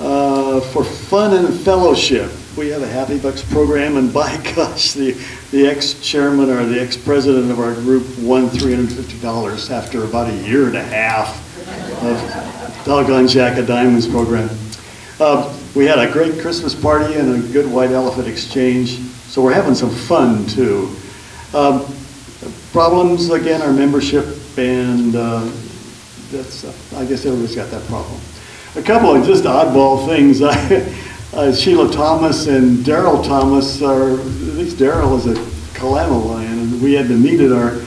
Uh, For fun and fellowship, we have a Happy Bucks program, and by gosh, the, the ex-chairman or the ex-president of our group won $350 after about a year and a half of doggone Jack of Diamonds program. Uh, We had a great Christmas party and a good white elephant exchange, so we're having some fun too. Um, Problems, again, our membership, and uh, that's, uh, I guess everybody's got that problem. A couple of just oddball things. Uh, Sheila Thomas and Daryl Thomas are, at least Daryl is a Kalama lion, and we had to meet at our,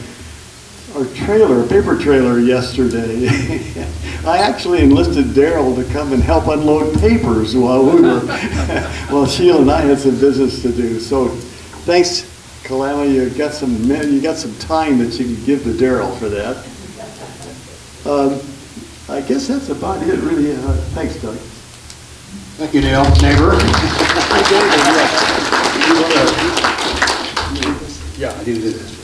our trailer, paper trailer yesterday. I actually enlisted Daryl to come and help unload papers while we were, while Sheila and I had some business to do. So thanks, Kalama, you got some, you got some time that you can give to Daryl for that. Um, I guess that's about it, really. Uh, Thanks, Doug. Thank you, Neil. Neighbor? Yeah, I do do this.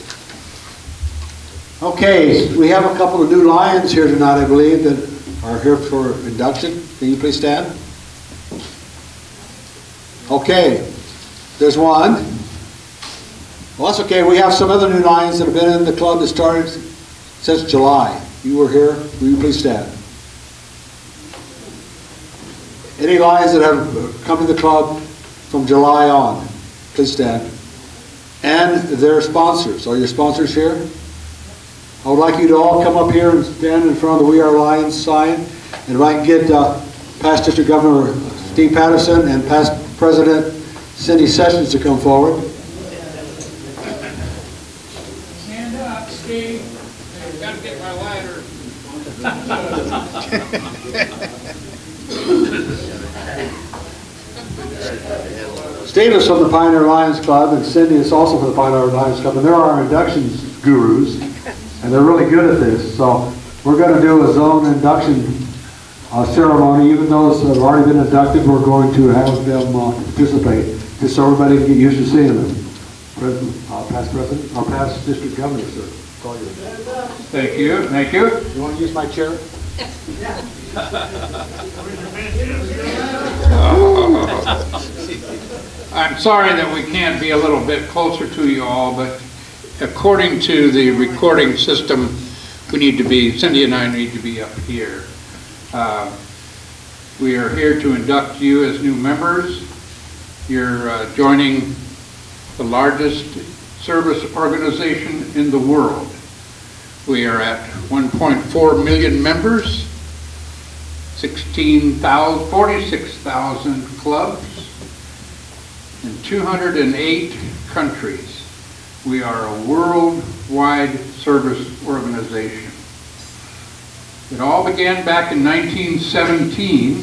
Okay, we have a couple of new lions here tonight, I believe, that are here for induction. Can you please stand? Okay, there's one. Well, that's okay. We have some other new Lions that have been in the club that started since July. You were here. Will you please stand? Any Lions that have come to the club from July on, please stand. And their sponsors. Are your sponsors here? I would like you to all come up here and stand in front of the We Are Lions sign. And if I can get uh, past District Governor Steve Patterson and past President Cindy Sessions to come forward. Stand up, Steve. I've got to get my ladder. Steve is from the Pioneer Lions Club, and Cindy is also from the Pioneer Lions Club, and they're our inductions gurus, and they're really good at this. So we're going to do a zone induction uh, ceremony. Even those that have already been inducted, we're going to have them uh, participate, just so everybody can get used to seeing them. President, uh, past president, or past district governor, sir. It's all yours. Thank you, thank you. You want to use my chair? I'm sorry that we can't be a little bit closer to you all, but according to the recording system, we need to be, Cindy and I need to be up here. Uh, We are here to induct you as new members. You're uh, joining the largest service organization in the world. We are at 1.4 million members, 16,000, 46,000 clubs, in 208 countries. We are a worldwide service organization. It all began back in 1917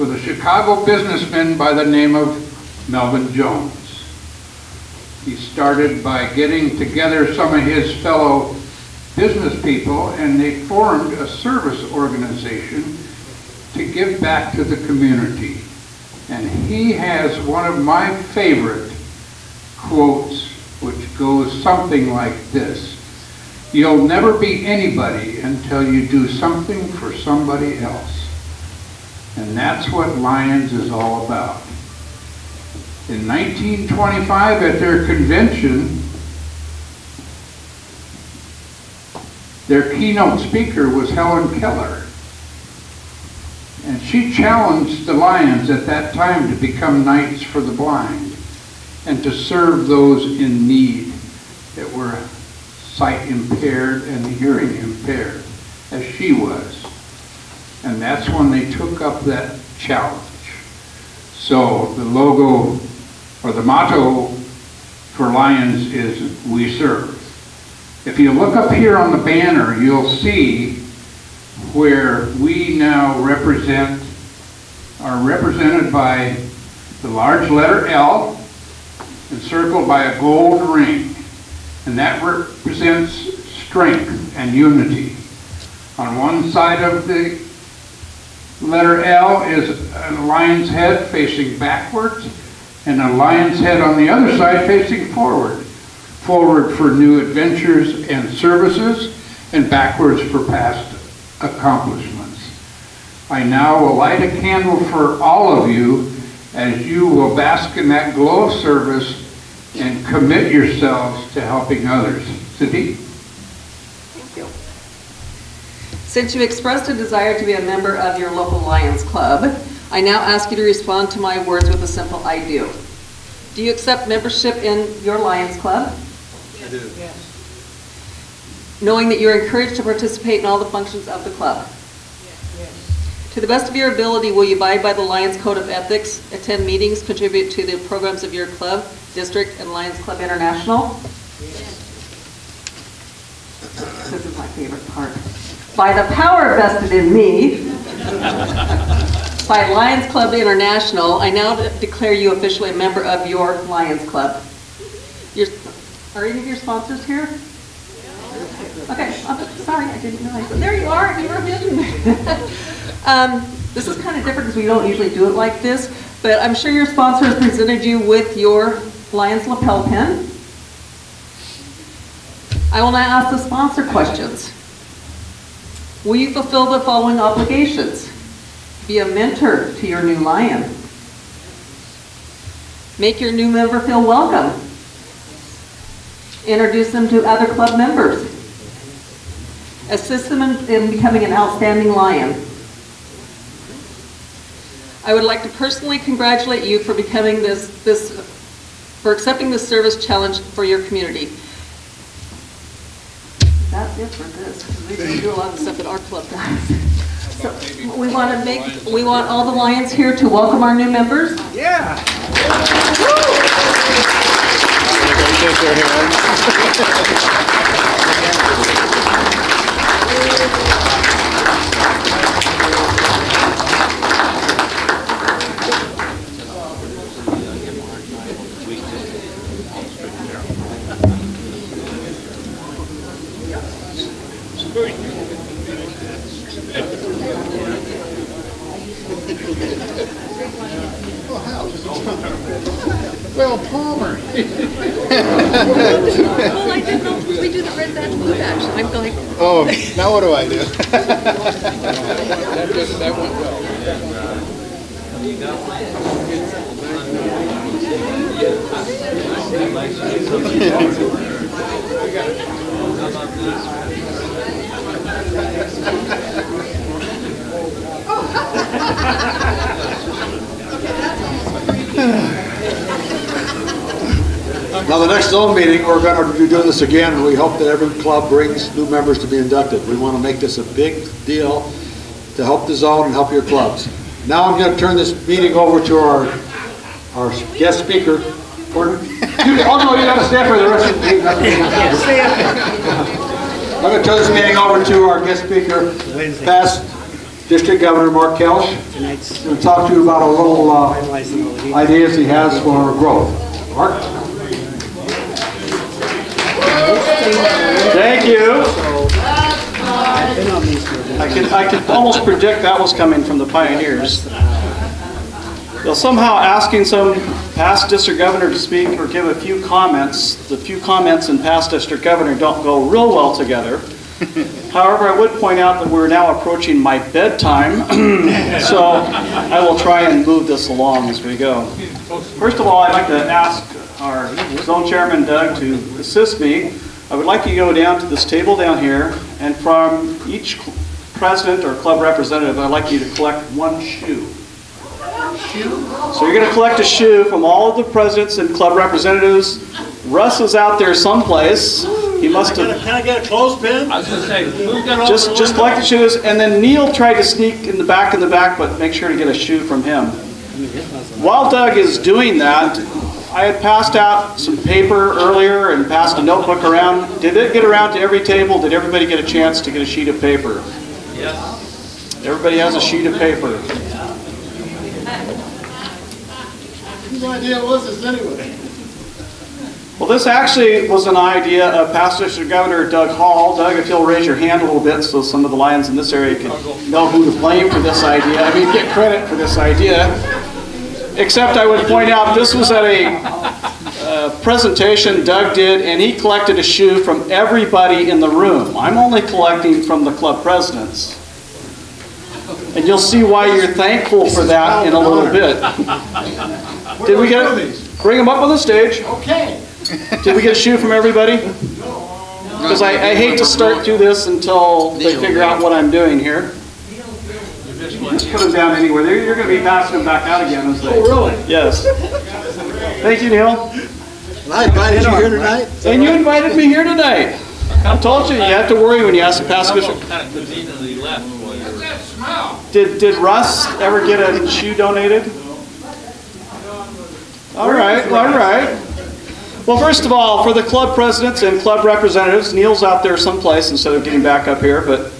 with a Chicago businessman by the name of Melvin Jones. He started by getting together some of his fellow business people and they formed a service organization to give back to the community. And he has one of my favorite quotes, which goes something like this. You'll never be anybody until you do something for somebody else. And that's what Lions is all about. In 1925, at their convention, their keynote speaker was Helen Keller. And she challenged the Lions at that time to become Knights for the Blind and to serve those in need that were sight impaired and hearing impaired, as she was. And that's when they took up that challenge. So the logo or the motto for Lions is We Serve. If you look up here on the banner, you'll see where we now represent, are represented by the large letter L encircled by a gold ring. And that represents strength and unity. On one side of the letter L is a lion's head facing backwards, and a lion's head on the other side facing forward. Forward for new adventures and services, and backwards for past accomplishments. I now will light a candle for all of you as you will bask in that glow of service and commit yourselves to helping others. Cindy? Thank you. Since you expressed a desire to be a member of your local Lions Club, I now ask you to respond to my words with a simple I do. Do you accept membership in your Lions Club? I do. Yes. Knowing that you're encouraged to participate in all the functions of the club? Yes. To the best of your ability, will you abide by the Lions Code of Ethics, attend meetings, contribute to the programs of your club, district, and Lions Club International? This is my favorite part. By the power vested in me, by Lions Club International, I now declare you officially a member of your Lions Club. Your- Are any of your sponsors here? Okay, I'm sorry, I didn't realize. There you are, you were hidden. Um, This is kind of different because we don't usually do it like this, but I'm sure your sponsor has presented you with your Lions lapel pin. I will now ask the sponsor questions. Will you fulfill the following obligations? Be a mentor to your new lion. Make your new member feel welcome. Introduce them to other club members. Assist them in, in becoming an outstanding lion. I would like to personally congratulate you for becoming this, this, for accepting this service challenge for your community. That's it for this, because we do a lot of stuff that our club does. So we want to make, we want all the Lions here to welcome our new members. Yeah. Well, Palmer. Well, I didn't know, we do the red badge, blue badge. I'm like, Oh, now what do I do? That did- that went well. Now, the next zone meeting, we're going to be doing this again, and we hope that every club brings new members to be inducted. We want to make this a big deal to help the zone and help your clubs. Now I'm going to turn this meeting over to our, our guest speaker. Gordon? Oh, no, you got to stay for the rest of the meeting. I'm going to turn this meeting over to our guest speaker, past District Governor Mark Kelch. He's going to talk to you about a little uh, ideas he has for growth. Could, I could almost predict that was coming from the pioneers. Well, somehow asking some past district governor to speak or give a few comments, the few comments and past district governor don't go real well together. However, I would point out that we're now approaching my bedtime, so I will try and move this along as we go. First of all, I'd like to ask our zone chairman Doug to assist me. I would like you to go down to this table down here, and from each president or club representative, I'd like you to collect one shoe. So you're going to collect a shoe from all of the presidents and club representatives. Russ is out there someplace. He must have Can I get a clothespin? I was gonna say, who's got just, just collect the shoes, and then Neil tried to sneak in the back in the back, but make sure to get a shoe from him. While Doug is doing that, I had passed out some paper earlier and passed a notebook around. Did it get around to every table? Did everybody get a chance to get a sheet of paper? Yes. Everybody has a sheet of paper. Whose idea was this anyway? Well, this actually was an idea of past district governor Doug Hall. Doug, if you'll raise your hand a little bit so some of the lions in this area can know who to blame for this idea. I mean, get credit for this idea. Except I would point out, this was at a presentation Doug did, and he collected a shoe from everybody in the room. I'm only collecting from the club presidents. And you'll see why you're thankful for that in a little bit. Did we get, bring them up on the stage. Okay. Did we get a shoe from everybody? Because I, I hate to start through this until they figure out what I'm doing here. Just put them down anywhere. You're going to be passing them back out again. Oh, really? Yes. Thank you, Neil. And I invited you here tonight. And you invited me here tonight. I told you, you have to worry when you ask the past bishop. Kind of conveniently left for you. Did, did Russ ever get a shoe donated? All right, all right. Well, first of all, for the club presidents and club representatives, Neil's out there someplace instead of getting back up here, but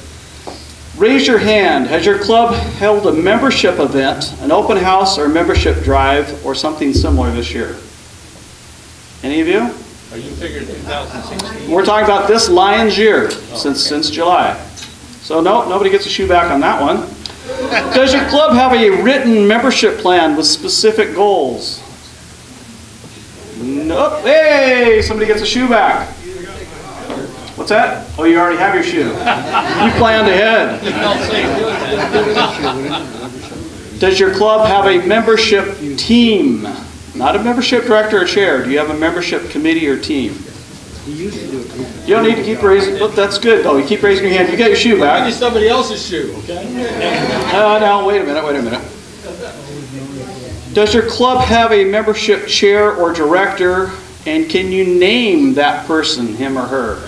raise your hand. Has your club held a membership event, an open house or membership drive, or something similar this year? Any of you? Are you figuring 2016? We're talking about this Lions year, since, since July. So no, nobody gets a shoe back on that one. Does your club have a written membership plan with specific goals? Nope. Hey, somebody gets a shoe back. What's that? Oh, you already have your shoe. You planned ahead. Does your club have a membership team? Not a membership director or chair. Do you have a membership committee or team? You don't need to keep raising, but that's good though. You keep raising your hand. You got your shoe back. Maybe somebody else's shoe, okay? No, no, wait a minute, wait a minute. Does your club have a membership chair or director, and can you name that person, him or her?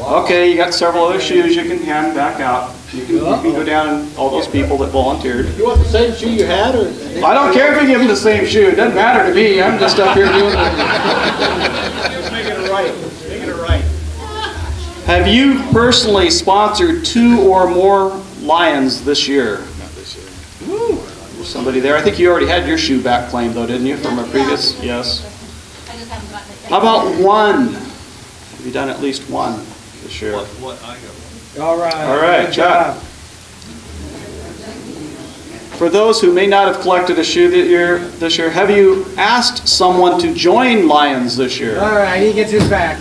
Okay, you got several other shoes you can hand back out. You can, you can go down and all those people that volunteered. You want the same shoe you had, or? I don't care if you give them the same shoe, it doesn't matter to me, I'm just up here doing it. Make it right, make it right. Have you personally sponsored two or more Lions this year? Not this year. There's Somebody there, I think you already had your shoe back claimed though, didn't you, from a previous, yes? How about one? Have you done at least one this year? All right. All right, Good job. For those who may not have collected a shoe this year, this year, have you asked someone to join Lions this year? All right, he gets his back.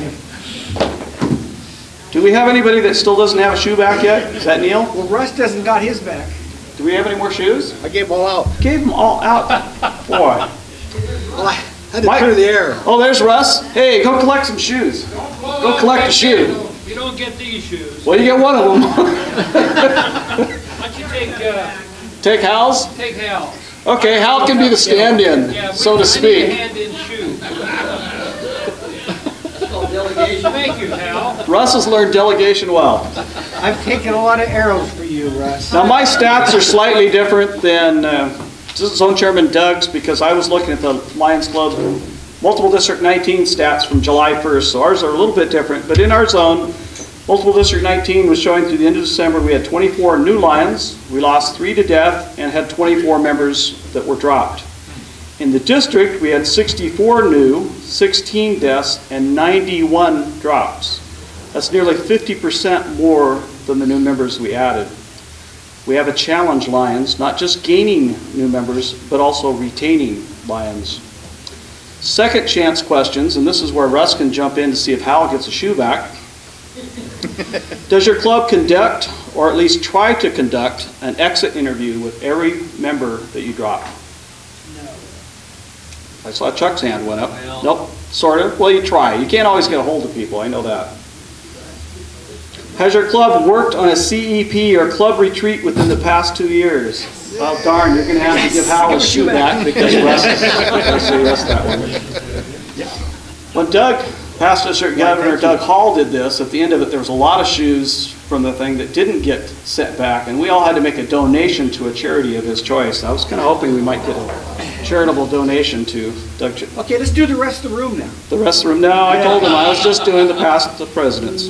Do we have anybody that still doesn't have a shoe back yet? Is that Neil? Well, Russ doesn't got his back. Do we have any more shoes? I gave them all out. Gave them all out. Boy. Had to Mike- clear the air. Oh, there's Russ. Hey, go collect some shoes. Go collect a shoe. You don't get these shoes. Well, you get one of them. Why don't you take, uh, Take Hal's? take Hal? Okay, Hal can be the stand-in, Yeah, we- so to I need a speak. hand-in shoe. Thank you, Hal. Russ has learned delegation well. I've taken a lot of arrows for you, Russ. Now, my stats are slightly different than uh, Zone Chairman Doug's because I was looking at the Lions Club Multiple District 19 stats from July 1st, so ours are a little bit different. But in our zone, Multiple District 19 was showing through the end of December, we had 24 new Lions, we lost three to death, and had 24 members that were dropped. In the district, we had 64 new, 16 deaths, and 91 drops. That's nearly 50% more than the new members we added. We have a challenge Lions, not just gaining new members, but also retaining Lions. Second chance questions, and this is where Russ can jump in to see if Hal gets a shoe back. Does your club conduct, or at least try to conduct, an exit interview with every member that you drop? No. I saw Chuck's hand went up. Nope, sort of. Well, you try. You can't always get a hold of people, I know that. Has your club worked on a CEP or club retreat within the past two years? Oh darn, you're gonna have to give Hal a shoe back because Russ, Russ Russ that one. When Doug, past district governor Doug Hall did this, at the end of it, there was a lot of shoes from the thing that didn't get sent back, and we all had to make a donation to a charity of his choice. I was kind of hoping we might get a charitable donation to Doug. Ch- Okay, let's do the rest of the room now. the rest of the room, no, I told him I was just doing the past the presidents.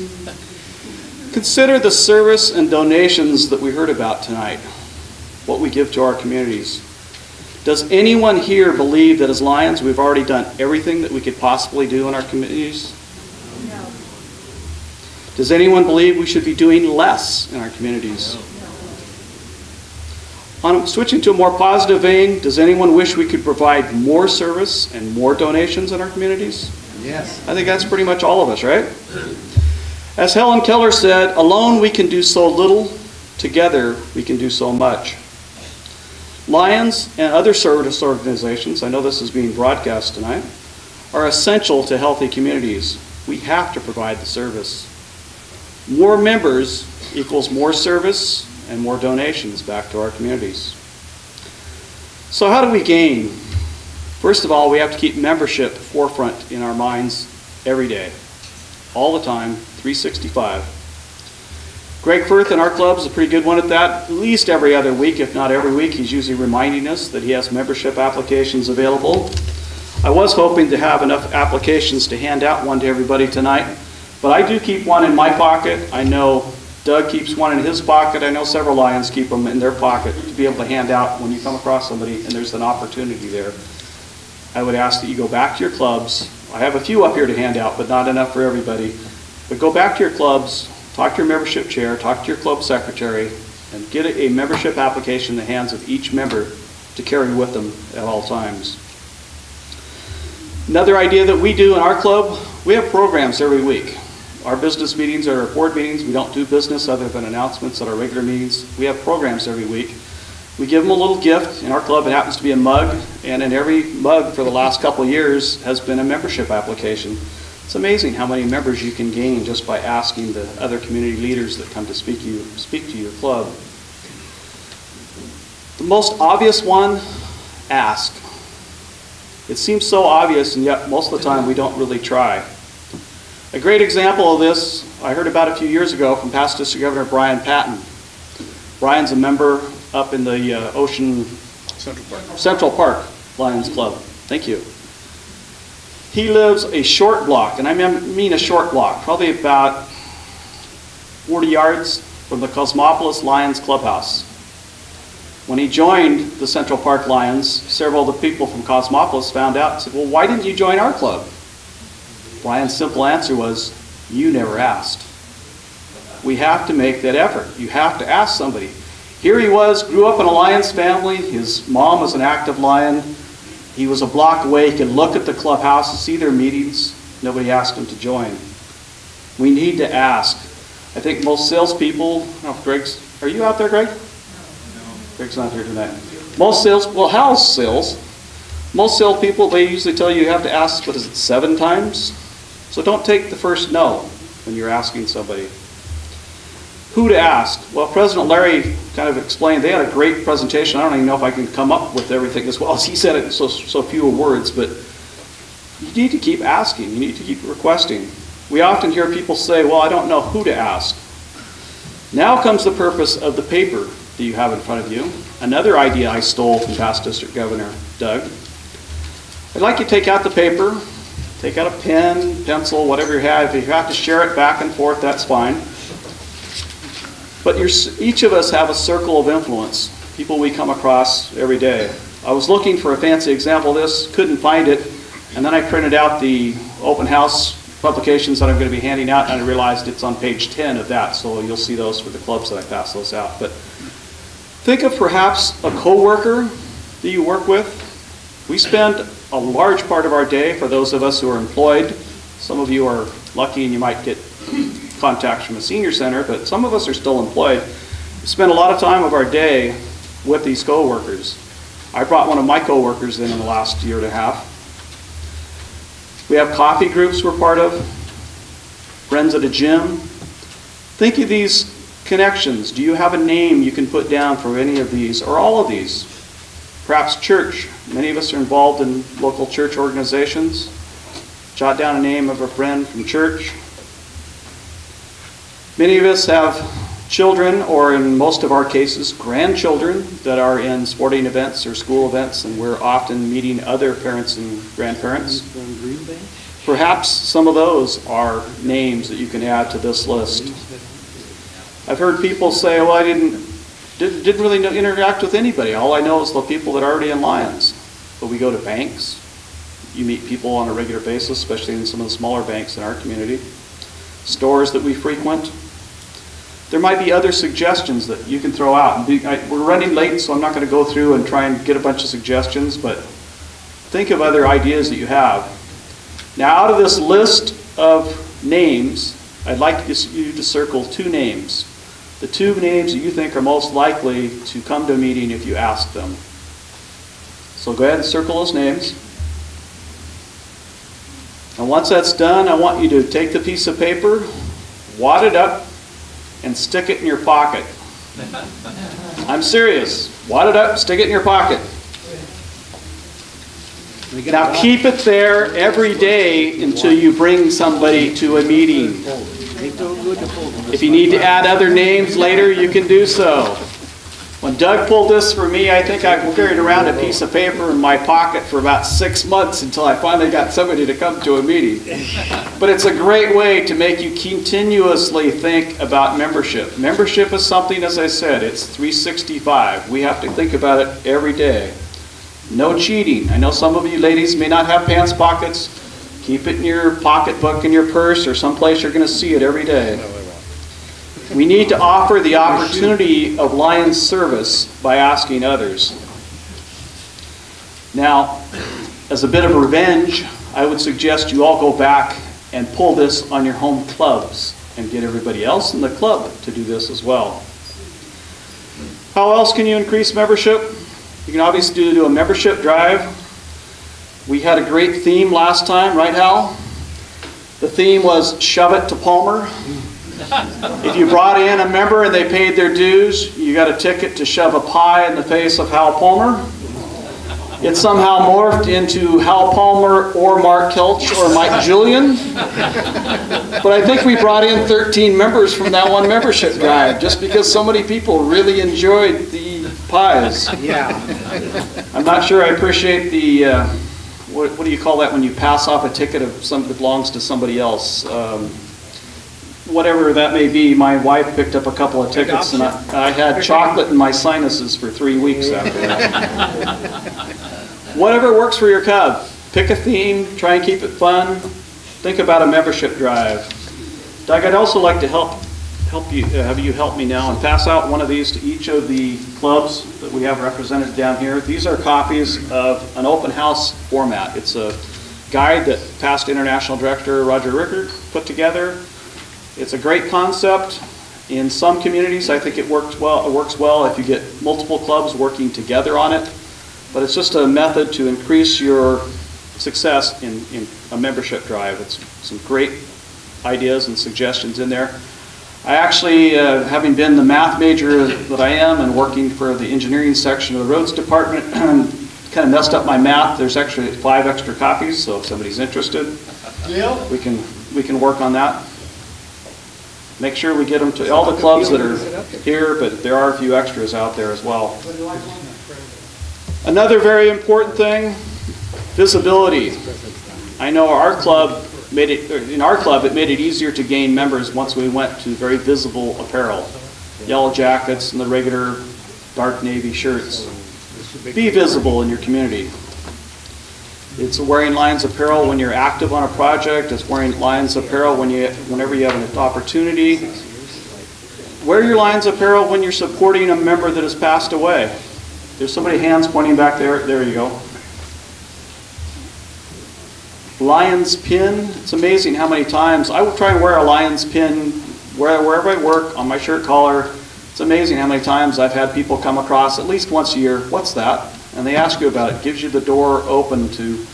Consider the service and donations that we heard about tonight, what we give to our communities. Does anyone here believe that as Lions, we've already done everything that we could possibly do in our communities? No. Does anyone believe we should be doing less in our communities? No. On switching to a more positive vein, does anyone wish we could provide more service and more donations in our communities? Yes. I think that's pretty much all of us, right? As Helen Keller said, alone we can do so little, together we can do so much. Lions and other service organizations, I know this is being broadcast tonight, are essential to healthy communities. We have to provide the service. More members equals more service and more donations back to our communities. So how do we gain? First of all, we have to keep membership forefront in our minds every day, all the time, 365. Greg Firth in our club is a pretty good one at that. At least every other week, if not every week, he's usually reminding us that he has membership applications available. I was hoping to have enough applications to hand out one to everybody tonight, but I do keep one in my pocket. I know Doug keeps one in his pocket. I know several Lions keep them in their pocket to be able to hand out when you come across somebody and there's an opportunity there. I would ask that you go back to your clubs. I have a few up here to hand out, but not enough for everybody. But go back to your clubs, talk to your membership chair, talk to your club secretary, and get a membership application in the hands of each member to carry with them at all times. Another idea that we do in our club, we have programs every week. Our business meetings are board meetings. We don't do business other than announcements at our regular meetings. We have programs every week. We give them a little gift. In our club, it happens to be a mug, and in every mug for the last couple years has been a membership application. It's amazing how many members you can gain just by asking the other community leaders that come to speak, you, speak to your club. The most obvious one, ask. It seems so obvious, and yet most of the time we don't really try. A great example of this I heard about a few years ago from past District Governor Brian Patton. Brian's a member up in the uh, Ocean Central Park. Central Park Lions Club. Thank you. He lives a short block, and I mean a short block, probably about 40 yards from the Cosmopolis Lions Clubhouse. When he joined the Central Park Lions, several of the people from Cosmopolis found out and said, Well, why didn't you join our club? Brian's simple answer was, You never asked. We have to make that effort. You have to ask somebody. Here he was, grew up in a Lions family. His mom was an active Lion. He was a block away. He could look at the clubhouse, and see their meetings. Nobody asked him to join. We need to ask. I think most salespeople, oh, Greg's, are you out there, Greg? No. Greg's not here tonight. Most sales, well, how's sales? Most salespeople, they usually tell you you have to ask, what is it, seven times? So don't take the first no when you're asking somebody. Who to ask? Well, President Larry kind of explained, they had a great presentation. I don't even know if I can come up with everything as well as he said it in so, so few words, but you need to keep asking. You need to keep requesting. We often hear people say, well, I don't know who to ask. Now comes the purpose of the paper that you have in front of you. Another idea I stole from past District Governor Doug. I'd like you to take out the paper, take out a pen, pencil, whatever you have. If you have to share it back and forth, that's fine. But each of us have a circle of influence, people we come across every day. I was looking for a fancy example of this, couldn't find it, and then I printed out the open house publications that I'm going to be handing out, and I realized it's on page 10 of that, so you'll see those for the clubs that I pass those out. But think of perhaps a coworker that you work with. We spend a large part of our day, for those of us who are employed, some of you are lucky and you might get contacts from a senior center, but some of us are still employed. Spend a lot of time of our day with these coworkers. I brought one of my coworkers in in the last year and a half. We have coffee groups we're part of, friends at a gym. Think of these connections. Do you have a name you can put down for any of these or all of these? Perhaps church. Many of us are involved in local church organizations. Jot down a name of a friend from church. Many of us have children, or in most of our cases, grandchildren that are in sporting events or school events, and we're often meeting other parents and grandparents. Perhaps some of those are names that you can add to this list. I've heard people say, well, I didn't, didn't, didn't really interact with anybody. All I know is the people that are already in Lions. But we go to banks. You meet people on a regular basis, especially in some of the smaller banks in our community. Stores that we frequent, there might be other suggestions that you can throw out. We're running late, so I'm not going to go through and try and get a bunch of suggestions, but think of other ideas that you have. Now, out of this list of names, I'd like you to circle two names. The two names that you think are most likely to come to a meeting if you ask them. So go ahead and circle those names. And once that's done, I want you to take the piece of paper, wad it up, and stick it in your pocket. I'm serious. Wad it up, stick it in your pocket. Now keep it there every day until you bring somebody to a meeting. If you need to add other names later, you can do so. When Doug pulled this for me, I think I carried around a piece of paper in my pocket for about six months until I finally got somebody to come to a meeting. But it's a great way to make you continuously think about membership. Membership is something, as I said, it's 365. We have to think about it every day. No cheating. I know some of you ladies may not have pants pockets. Keep it in your pocketbook in your purse or someplace you're going to see it every day. We need to offer the opportunity of Lion's service by asking others. Now, as a bit of revenge, I would suggest you all go back and pull this on your home clubs and get everybody else in the club to do this as well. How else can you increase membership? You can obviously do, do a membership drive. We had a great theme last time, right Hal? The theme was shove it to Palmer. If you brought in a member and they paid their dues, you got a ticket to shove a pie in the face of Hal Palmer. It somehow morphed into Hal Palmer or Mark Kelch or Mike Julian. But I think we brought in 13 members from that one membership drive just because so many people really enjoyed the pies. Yeah. I'm not sure I appreciate the, uh, what, what do you call that when you pass off a ticket of some that belongs to somebody else? Um, whatever that may be, my wife picked up a couple of tickets and I, I had chocolate in my sinuses for three weeks after that. Whatever works for your cub. Pick a theme, try and keep it fun. Think about a membership drive. Doug, I'd also like to help help you uh, have you help me now and pass out one of these to each of the clubs that we have represented down here. These are copies of an open house format. It's a guide that past international director Roger Rickard put together. It's a great concept. In some communities, I think it works well. It works well if you get multiple clubs working together on it. But it's just a method to increase your success in, in a membership drive. It's some great ideas and suggestions in there. I actually, uh, having been the math major that I am and working for the engineering section of the roads department, kind of messed up my math. There's actually five extra copies, so if somebody's interested, we can we can work on that. Make sure we get them to all the clubs that are here, but there are a few extras out there as well. Another very important thing, visibility. I know our club made it, in our club, it made it easier to gain members once we went to very visible apparel. Yellow jackets and the regular dark navy shirts. Be visible in your community. It's wearing Lions apparel when you're active on a project. It's wearing Lions apparel when you, whenever you have an opportunity. Wear your Lions apparel when you're supporting a member that has passed away. There's somebody hands pointing back there. There you go. Lion's pin. It's amazing how many times I will try and wear a lion's pin where, wherever I work on my shirt collar. It's amazing how many times I've had people come across at least once a year. What's that? And they ask you about it. it Gives you the door open to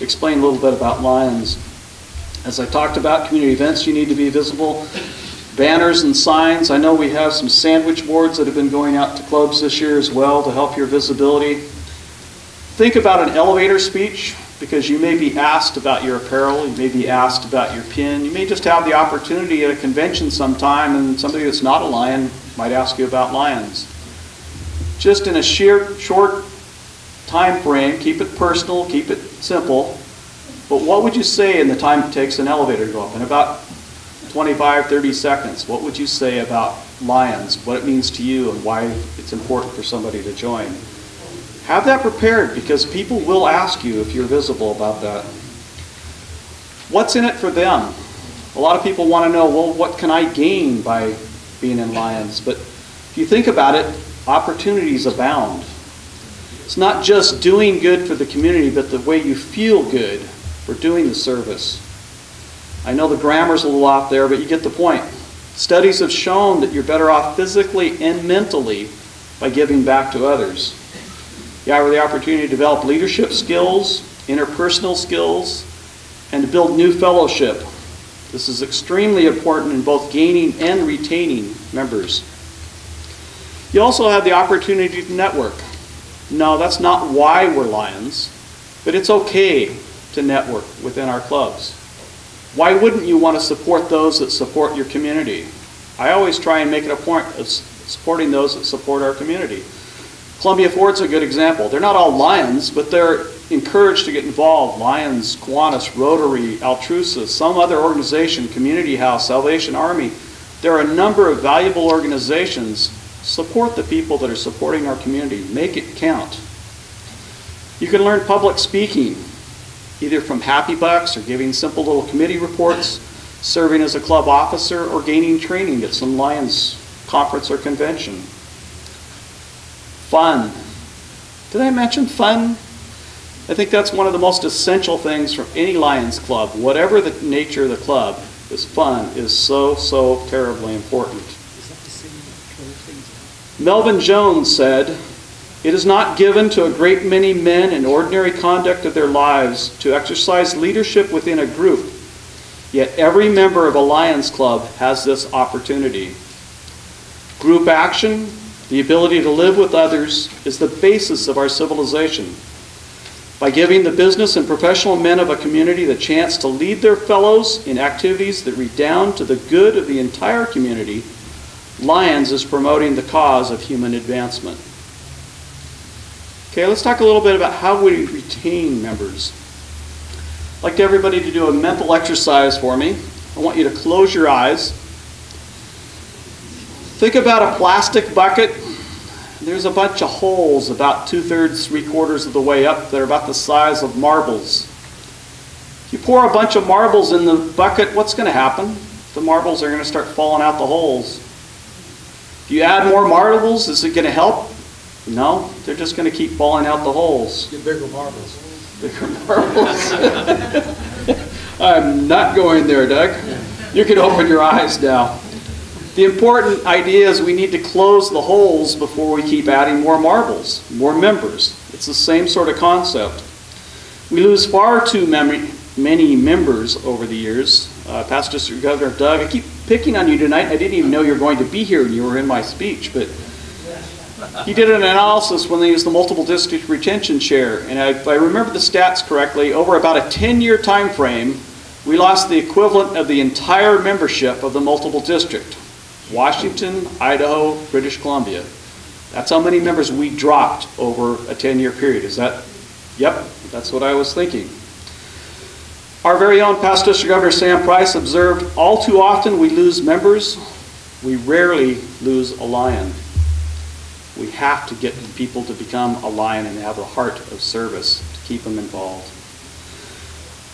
explain a little bit about lions. As I talked about, community events you need to be visible. Banners and signs. I know we have some sandwich boards that have been going out to clubs this year as well to help your visibility. Think about an elevator speech because you may be asked about your apparel, you may be asked about your pin, you may just have the opportunity at a convention sometime and somebody that's not a lion might ask you about lions. Just in a sheer short time frame, keep it personal, keep it simple, but what would you say in the time it takes an elevator to go up? In about 25, 30 seconds, what would you say about lions, what it means to you, and why it's important for somebody to join? Have that prepared because people will ask you if you're visible about that. What's in it for them? A lot of people want to know, well, what can I gain by being in Lions? But if you think about it, opportunities abound. It's not just doing good for the community, but the way you feel good for doing the service. I know the grammar's a little off there, but you get the point. Studies have shown that you're better off physically and mentally by giving back to others. You have the opportunity to develop leadership skills, interpersonal skills, and to build new fellowship. This is extremely important in both gaining and retaining members. You also have the opportunity to network. No, that's not why we're Lions, but it's okay to network within our clubs. Why wouldn't you want to support those that support your community? I always try and make it a point of supporting those that support our community. Columbia Ford's a good example. They're not all Lions, but they're encouraged to get involved. Lions, Kiwanis, Rotary, Altrusa, some other organization, Community House, Salvation Army. There are a number of valuable organizations. Support the people that are supporting our community. Make it count. You can learn public speaking, either from Happy Bucks or giving simple little committee reports, serving as a club officer, or gaining training at some Lions conference or convention. Fun. Did I mention fun? I think that's one of the most essential things from any Lions Club. Whatever the nature of the club, is fun is so, so terribly important. Melvin Jones said, It is not given to a great many men in ordinary conduct of their lives to exercise leadership within a group, yet every member of a Lions Club has this opportunity. Group action, the ability to live with others, is the basis of our civilization. By giving the business and professional men of a community the chance to lead their fellows in activities that redound to the good of the entire community, Lions is promoting the cause of human advancement. Okay, let's talk a little bit about how we retain members. I'd like everybody to do a mental exercise for me. I want you to close your eyes. Think about a plastic bucket. There's a bunch of holes about two-thirds, three-quarters of the way up that are about the size of marbles. If you pour a bunch of marbles in the bucket, what's going to happen? The marbles are going to start falling out the holes. If you add more marbles, is it going to help? No, they're just going to keep falling out the holes. Get bigger marbles. Bigger marbles. I'm not going there, Doug. You can open your eyes now. The important idea is we need to close the holes before we keep adding more marbles, more members. It's the same sort of concept. We lose far too many, many members over the years. Uh, Past District Governor Doug, I keep picking on you tonight. I didn't even know you were going to be here you were in my speech, but he did an analysis when they used the multiple district retention share, and if I remember the stats correctly, over about a 10-year time frame, we lost the equivalent of the entire membership of the multiple district. Washington, Idaho, British Columbia. That's how many members we dropped over a 10-year period. Is that? Yep, that's what I was thinking. Our very own past district governor Sam Price observed, all too often we lose members, we rarely lose a lion. We have to get people to become a lion and have a heart of service to keep them involved.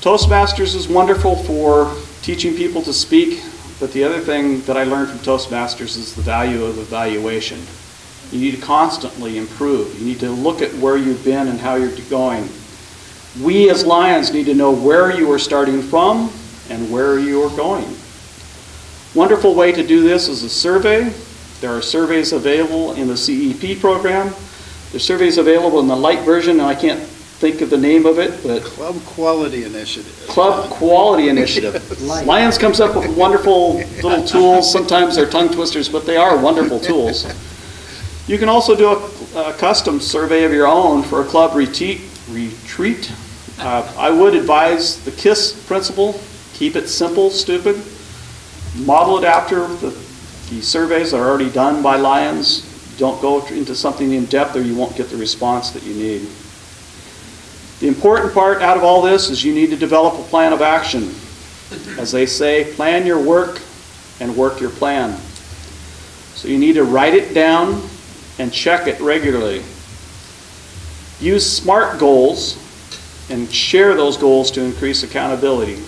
Toastmasters is wonderful for teaching people to speak, but the other thing that I learned from Toastmasters is the value of evaluation. You need to constantly improve. You need to look at where you've been and how you're going. We as Lions need to know where you are starting from and where you are going. Wonderful way to do this is a survey. There are surveys available in the CEP program. There's surveys available in the light version, and I can't think of the name of it, but Club Quality Initiative. Club Quality Initiative. Lions comes up with wonderful little tools. Sometimes they're tongue twisters, but they are wonderful tools. You can also do a, a custom survey of your own for a club retreat. retreat. Uh, I would advise the KISS principle. Keep it simple, stupid. Model it after the, the surveys that are already done by Lions. Don't go into something in depth or you won't get the response that you need. The important part out of all this is you need to develop a plan of action. As they say, plan your work and work your plan. So you need to write it down and check it regularly. Use SMART goals and share those goals to increase accountability.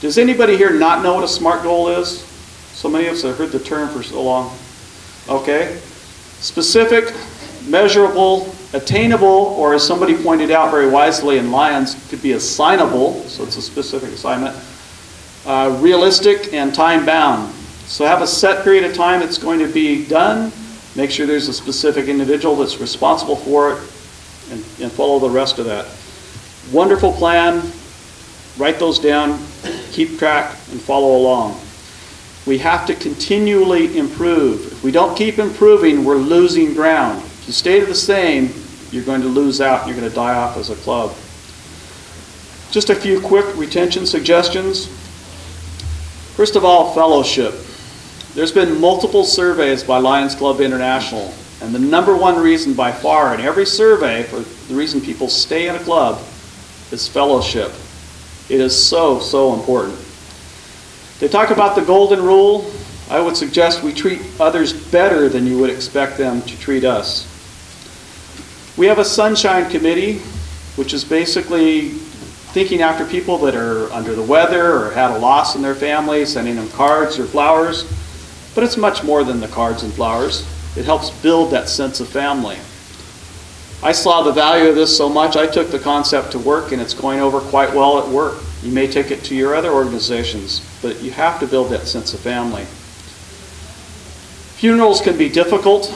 Does anybody here not know what a SMART goal is? So many of us have heard the term for so long. Okay. Specific, measurable, attainable, or as somebody pointed out very wisely in Lions, could be assignable, so it's a specific assignment, uh, realistic, and time bound. So have a set period of time it's going to be done, make sure there's a specific individual that's responsible for it, and, and follow the rest of that. Wonderful plan, write those down, keep track, and follow along. We have to continually improve. If we don't keep improving, we're losing ground. If you stay the same, you're going to lose out you're going to die off as a club. Just a few quick retention suggestions. First of all, fellowship. There's been multiple surveys by Lions Club International, and the number one reason by far in every survey for the reason people stay in a club is fellowship. It is so, so important. They talk about the golden rule. I would suggest we treat others better than you would expect them to treat us. We have a sunshine committee, which is basically thinking after people that are under the weather or had a loss in their family, sending them cards or flowers. But it's much more than the cards and flowers. It helps build that sense of family. I saw the value of this so much, I took the concept to work, and it's going over quite well at work. You may take it to your other organizations, but you have to build that sense of family. Funerals can be difficult.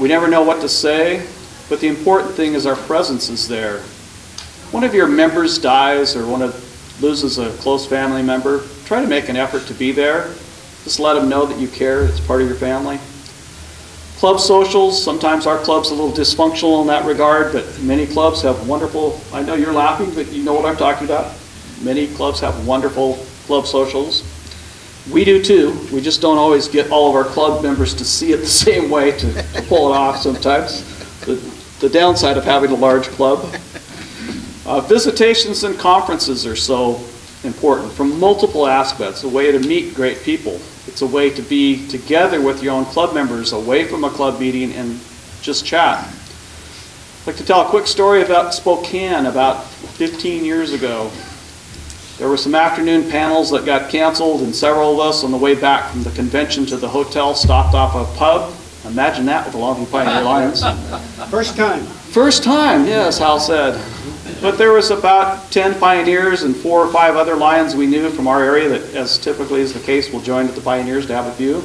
We never know what to say, but the important thing is our presence is there. One of your members dies or one of loses a close family member, try to make an effort to be there. Just let them know that you care, it's part of your family. Club socials, sometimes our club's a little dysfunctional in that regard, but many clubs have wonderful, I know you're laughing, but you know what I'm talking about. Many clubs have wonderful club socials. We do too. We just don't always get all of our club members to see it the same way to, to pull it off sometimes. The, the downside of having a large club. Uh, visitations and conferences are so important from multiple aspects. A way to meet great people. It's a way to be together with your own club members away from a club meeting and just chat. I'd like to tell a quick story about Spokane about 15 years ago. There were some afternoon panels that got canceled, and several of us on the way back from the convention to the hotel stopped off a pub. Imagine that with the Longview Pioneer Lions. First time. First time, yes, Hal said. But there was about 10 pioneers and four or five other lions we knew from our area that, as typically is the case, will join with the pioneers to have a view.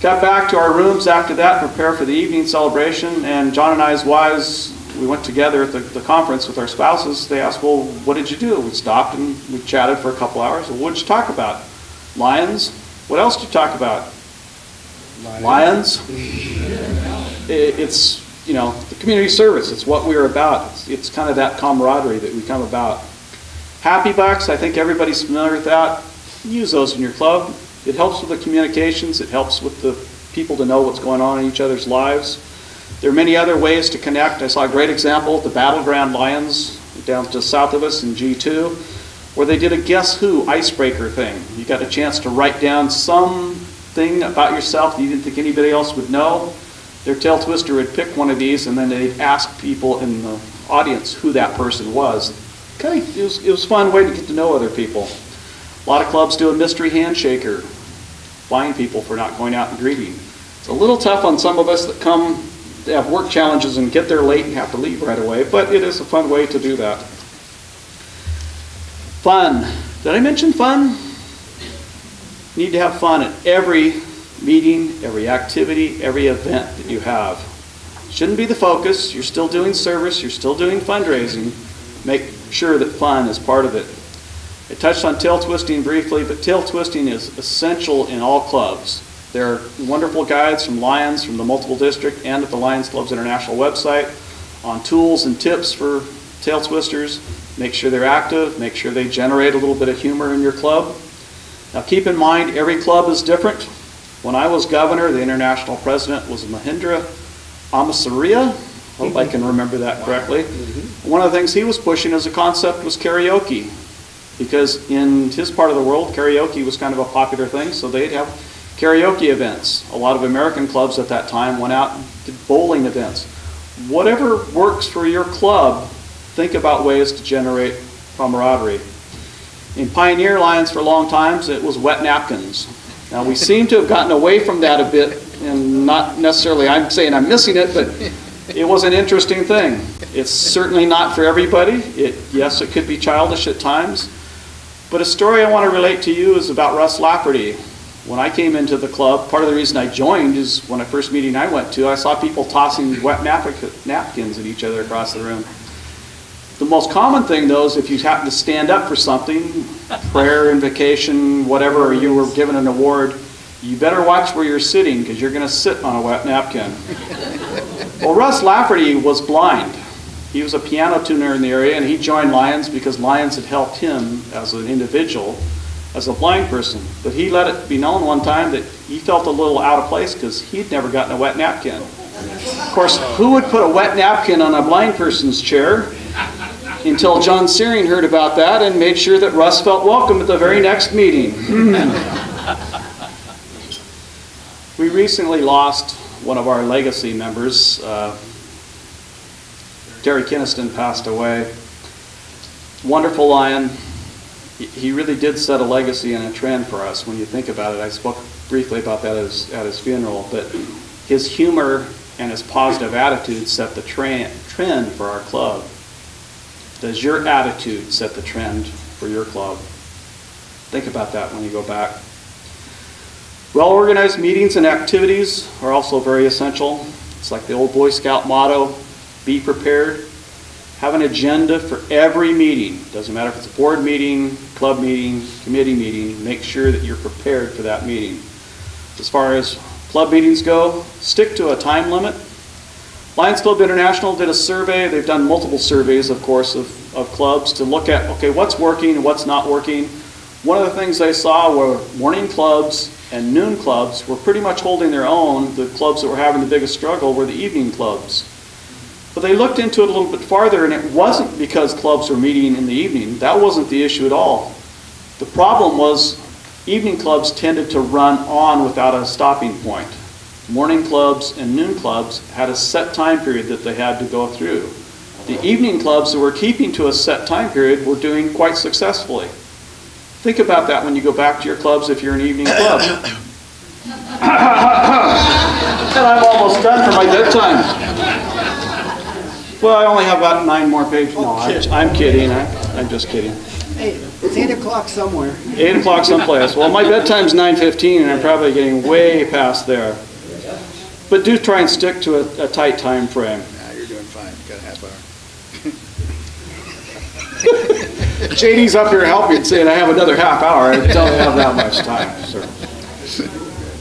Got back to our rooms after that, prepare for the evening celebration, and John and I's wives, we went together at the, the conference with our spouses. They asked, well, what did you do? We stopped and we chatted for a couple hours. Well, what did you talk about? Lions? What else did you talk about? Lions? It, it's, you know, the community service. It's what we're about. It's, it's kind of that camaraderie that we come about. Happy Bucks, I think everybody's familiar with that. Use those in your club. It helps with the communications. It helps with the people to know what's going on in each other's lives. There are many other ways to connect. I saw a great example, at the Battle Ground Lions down just south of us in G2, where they did a Guess Who icebreaker thing. You got a chance to write down something about yourself that you didn't think anybody else would know. Their tail twister would pick one of these and then they'd ask people in the audience who that person was. Of, it was, it was a fun way to get to know other people. A lot of clubs do a mystery handshaker, fine people for not going out and greeting. It's a little tough on some of us that come, have work challenges and get there late and have to leave right away, but it is a fun way to do that. Fun. Did I mention fun? Need to have fun at every meeting, every activity, every event that you have. Shouldn't be the focus. You're still doing service, you're still doing fundraising. Make sure that fun is part of it. I touched on tail twisting briefly, but tail twisting is essential in all clubs. There are wonderful guides from Lions, from the multiple district, and at the Lions Clubs International website on tools and tips for tail twisters. Make sure they're active, make sure they generate a little bit of humor in your club. Now keep in mind, every club is different. When I was governor, the international president was Mahendra Amarasuriya. Hope I can remember that correctly. Mm-hmm. One of the things he was pushing as a concept was karaoke. Because in his part of the world, karaoke was kind of a popular thing, so they'd have karaoke events. A lot of American clubs at that time went out and did bowling events. Whatever works for your club, think about ways to generate camaraderie. In Pioneer Lions for long times, it was wet napkins. Now, we seem to have gotten away from that a bit, and not necessarily, I'm saying I'm missing it, but it was an interesting thing. It's certainly not for everybody. It, yes, it could be childish at times. But a story I want to relate to you is about Russ Lafferty. When I came into the club, part of the reason I joined is when a first meeting I went to, I saw people tossing wet napkins at each other across the room. The most common thing, though, is if you happen to stand up for something, prayer, invocation, whatever, or you were given an award, you better watch where you're sitting because you're going to sit on a wet napkin. well, Russ Lafferty was blind. He was a piano tuner in the area, and he joined Lions because Lions had helped him as an individual, as a blind person. But he let it be known one time that he felt a little out of place because he'd never gotten a wet napkin. Of course, who would put a wet napkin on a blind person's chair? Until John Searing heard about that and made sure that Russ felt welcome at the very next meeting. we recently lost one of our legacy members. Uh, Terry Kinniston passed away. Wonderful lion. He really did set a legacy and a trend for us when you think about it. I spoke briefly about that at his, at his funeral, but his humor and his positive attitude set the tra- trend for our club? Does your attitude set the trend for your club? Think about that when you go back. Well-organized meetings and activities are also very essential. It's like the old Boy Scout motto, be prepared. Have an agenda for every meeting. Doesn't matter if it's a board meeting, club meeting, committee meeting, make sure that you're prepared for that meeting. As far as club meetings go, stick to a time limit. Lions Club International did a survey. They've done multiple surveys, of course, of, of clubs to look at, okay, what's working what's not working. One of the things they saw were morning clubs and noon clubs were pretty much holding their own. The clubs that were having the biggest struggle were the evening clubs. But they looked into it a little bit farther, and it wasn't because clubs were meeting in the evening. That wasn't the issue at all. The problem was evening clubs tended to run on without a stopping point. Morning clubs and noon clubs had a set time period that they had to go through. The evening clubs that were keeping to a set time period were doing quite successfully. Think about that when you go back to your clubs if you're an evening club. and I'm almost done for my bedtime. Well, I only have about nine more pages. No, I'm, I'm kidding. I, I'm just kidding. Hey, it's eight o'clock somewhere. Eight o'clock someplace. Well, my bedtime's nine fifteen, and I'm probably getting way past there. But do try and stick to a, a tight time frame. Nah, you're doing fine, got a half hour. JD's up here helping, saying I have another half hour. I don't have that much time, sir.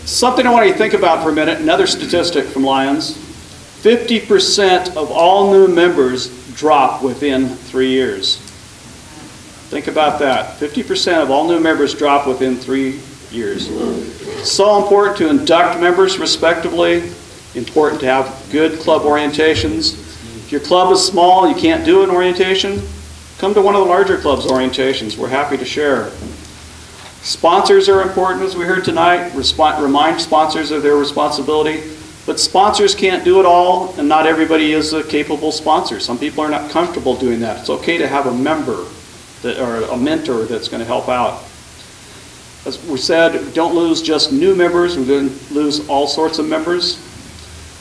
Something I want you to think about for a minute. Another statistic from Lions: 50% of all new members drop within three years. Think about that. 50% of all new members drop within three years. So important to induct members respectively. Important to have good club orientations. If your club is small, you can't do an orientation, come to one of the larger clubs' orientations. We're happy to share. Sponsors are important, as we heard tonight. Resp- remind sponsors of their responsibility. But sponsors can't do it all, and not everybody is a capable sponsor. Some people are not comfortable doing that. It's okay to have a member that, or a mentor that's going to help out. As we said, don't lose just new members, we're going to lose all sorts of members.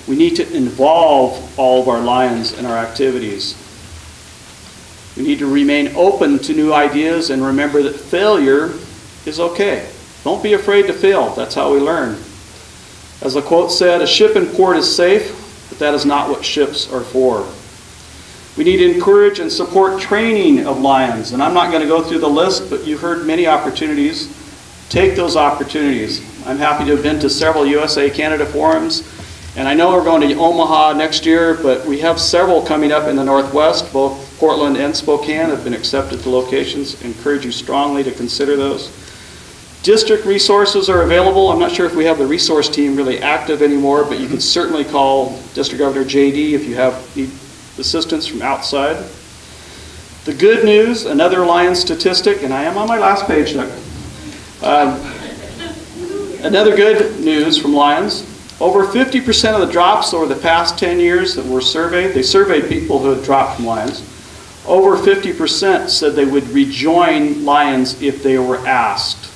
We need to involve all of our lions in our activities. We need to remain open to new ideas and remember that failure is okay. Don't be afraid to fail. That's how we learn. As the quote said, a ship in port is safe, but that is not what ships are for. We need to encourage and support training of lions. And I'm not going to go through the list, but you've heard many opportunities. Take those opportunities. I'm happy to have been to several USA Canada forums. And I know we're going to Omaha next year, but we have several coming up in the Northwest. Both Portland and Spokane have been accepted to locations. encourage you strongly to consider those. District resources are available. I'm not sure if we have the resource team really active anymore, but you can mm-hmm. certainly call District Governor JD if you have need assistance from outside. The good news, another Lions statistic, and I am on my last page. Um, another good news from Lions, over 50% of the drops over the past 10 years that were surveyed, they surveyed people who had dropped from Lions, over 50% said they would rejoin Lions if they were asked.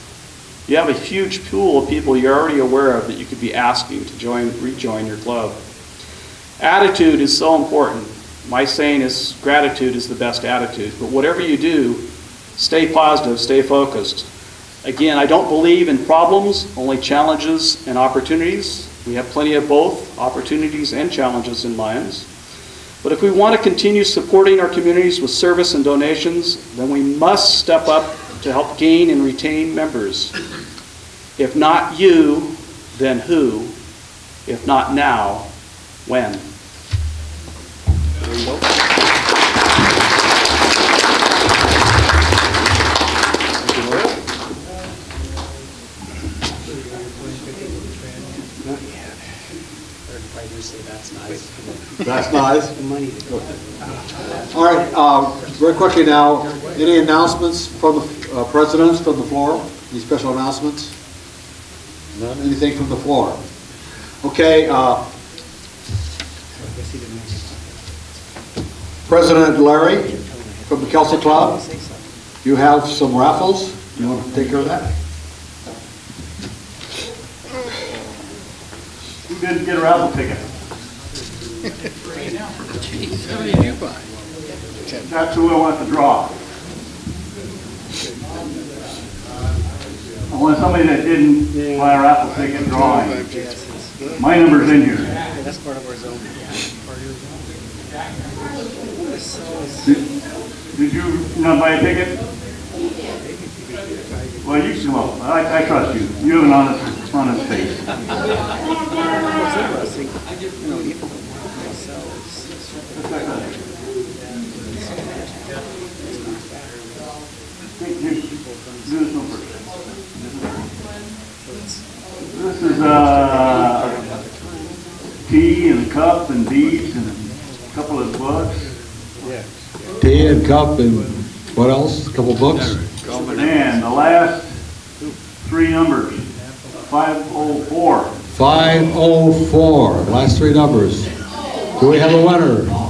You have a huge pool of people you're already aware of that you could be asking to join, rejoin your club. Attitude is so important. My saying is gratitude is the best attitude. But whatever you do, stay positive, stay focused. Again, I don't believe in problems, only challenges and opportunities. We have plenty of both opportunities and challenges in Lions. But if we want to continue supporting our communities with service and donations, then we must step up to help gain and retain members. If not you, then who? If not now, when? There you go. That's nice. All right, uh, very quickly now, any announcements from the uh, presidents from the floor? Any special announcements? None. Anything from the floor? Okay, uh, President Larry from the Kelso Club, you have some raffles. You want to take care of that? Who didn't get a raffle ticket? That's who I want to draw. I want somebody that didn't buy a raffle ticket drawing. My number's in here. That's part of our zone. Did you not buy a ticket? Well, you can come up. I, I trust you. You have an honest, honest face. Do this one first. This is, uh, tea and a cup and beads and a couple of books. Tea and cup and what else? A Couple of books? And the last three numbers, five oh four. 504, last three numbers. Do we have a winner?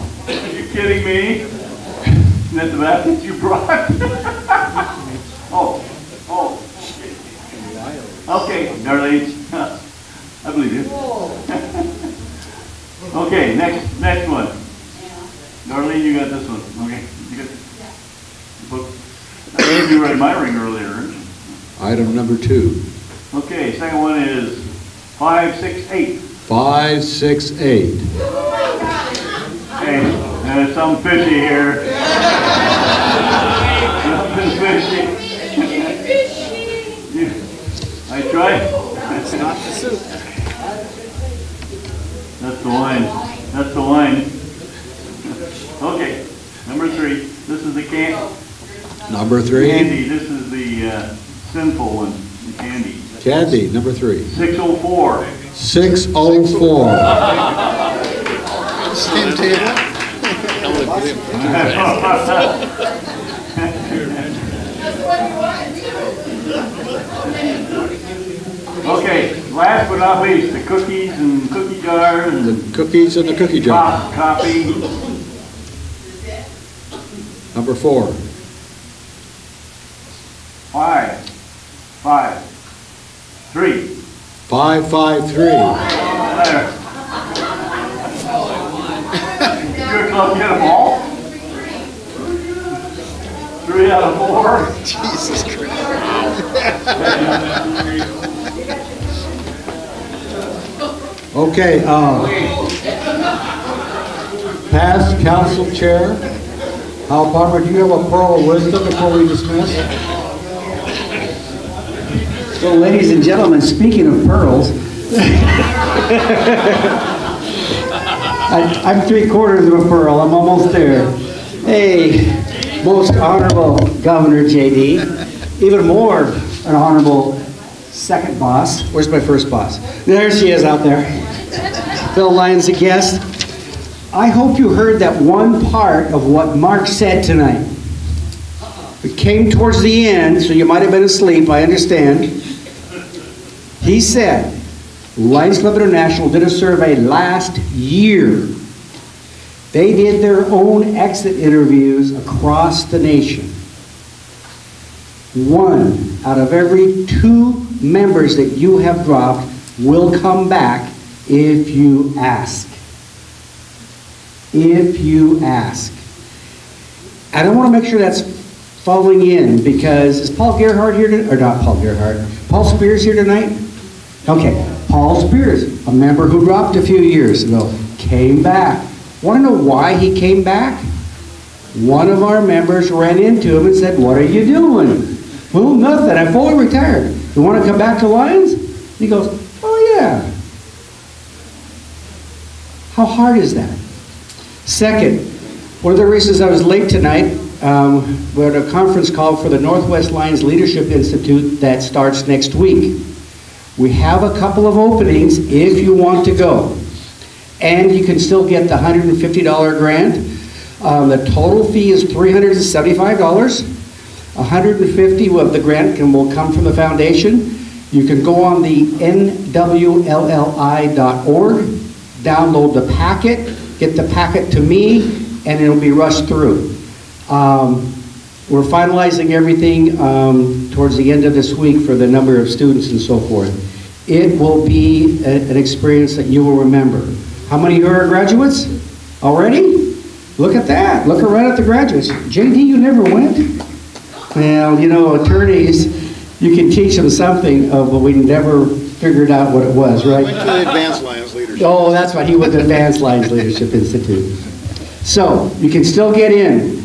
Are you kidding me? Isn't that the basket you brought? Oh, oh. Okay, Darlene, I believe you. Okay, next, next one. Darlene, you got this one, okay? You got the book? I gave you read my ring earlier. Item number two. Okay, second one is five, six, eight. 568. Hey, there's some fishy here. Something fishy. You- I tried. That's not the soup. That's the wine. That's the wine. Okay, number three. This is the can. Number three. Candy. This is the uh, sinful one. The candy. Candy, number three. Six oh four. 604. Same table? Okay, last but not least, the cookies and cookie jars and The cookies in the cookie jar. co- coffee. Number four. Five, five, three. 553. There. You're gonna get them all? Three out of four? Jesus Christ. Okay, uh, past council chair, Hal Palmer, do you have a pearl of wisdom before we dismiss? Well, ladies and gentlemen, speaking of pearls, I- I'm three quarters of a pearl, I'm almost there. Hey, most honorable Governor JD, even more an honorable second boss. Where's my first boss? There she is out there. Bill Lyons, a guest. I hope you heard that one part of what Mark said tonight. It came towards the end, so you might have been asleep, I understand. He said, Lions Club International did a survey last year. They did their own exit interviews across the nation. One out of every two members that you have dropped will come back if you ask. If you ask. And I want to make sure that's following in because is Paul Gerhardt here, to- or not Paul Gerhardt, Paul Spears here tonight? Okay, Paul Spears, a member who dropped a few years ago, came back. Want to know why he came back? One of our members ran into him and said, what are you doing? Well, nothing, I'm fully retired. You want to come back to Lions? He goes, oh yeah. How hard is that? Second, one of the reasons I was late tonight, um, we had a conference call for the Northwest Lions Leadership Institute that starts next week. We have a couple of openings if you want to go. And you can still get the $150 grant. Um, the total fee is $375. 150 of the grant can, will come from the foundation. You can go on the nwlli.org, download the packet, get the packet to me, and it'll be rushed through. Um, we're finalizing everything um, towards the end of this week for the number of students and so forth. It will be a- an experience that you will remember. How many of you are graduates already? Look at that. Look right at the graduates. JD, you never went? Well, you know, attorneys, you can teach them something, but we never figured out what it was, right? Went to the Advanced Lions Leadership. Oh, that's right, he went to Advanced Lions Leadership Institute. So, you can still get in.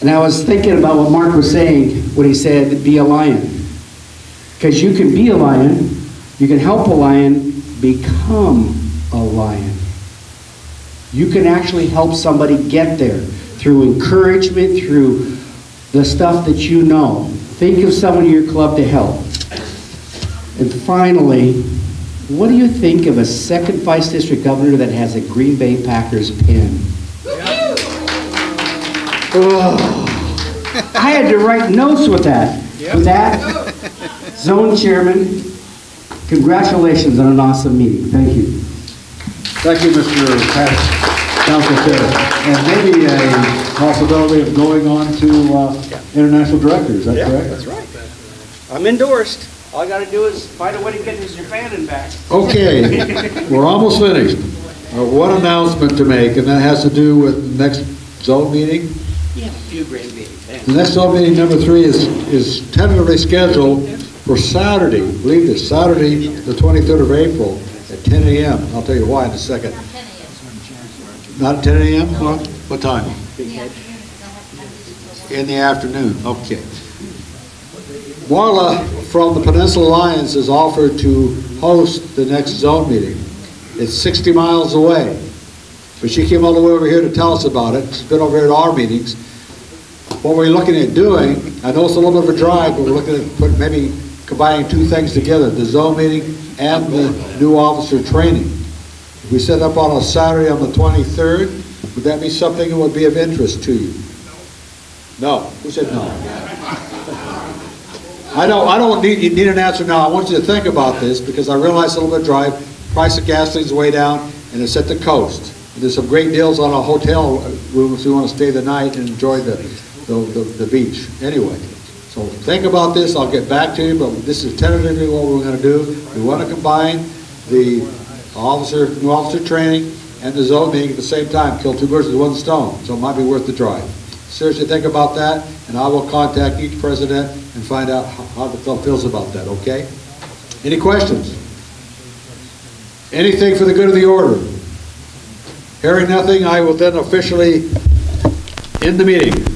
And I was thinking about what Mark was saying when he said, be a lion. Because you can be a lion, you can help a lion become a lion. You can actually help somebody get there through encouragement, through the stuff that you know. Think of someone in your club to help. And finally, what do you think of a second vice district governor that has a Green Bay Packers pin? Oh, I had to write notes with that. With that, zone chairman, congratulations on an awesome meeting. Thank you. Thank you, Mr. Pat, Council Chair. And maybe a possibility of going on to uh, international director, is that Yeah, correct? that's right. I'm endorsed. All I gotta do is find a way to get his Japan back. Okay, we're almost finished. Uh, One announcement to make, and that has to do with the next zone meeting. A few. The next zone meeting, number three, is, is tentatively scheduled for Saturday, I believe this, Saturday, the 23rd of April at 10 a.m. I'll tell you why in a second. Not 10 a.m.? What, what time? In the afternoon, okay. Marla from the Peninsula Alliance has offered to host the next zone meeting. It's 60 miles away, but she came all the way over here to tell us about it. She's been over here at our meetings. What we're looking at doing, I know it's a little bit of a drive, but we're looking at put, maybe combining two things together, the zone meeting and the new officer training. If we set up on a Saturday on the 23rd, would that be something that would be of interest to you? No. No? Who said no? I don't, I don't need, you need an answer now. I want you to think about this because I realize it's a little bit of a drive. Price of gasoline's way down and it's at the coast. There's some great deals on a hotel room if you want to stay the night and enjoy the, the, the, the beach. Anyway, so think about this. I'll get back to you, but this is tentatively what we're going to do. We want to combine the officer, new officer training and the zone meeting at the same time. Kill two birds with one stone. So it might be worth the drive. Seriously think about that and I will contact each president and find out how how the club feels about that, okay? Any questions? Anything for the good of the order? Hearing nothing, I will then officially end the meeting.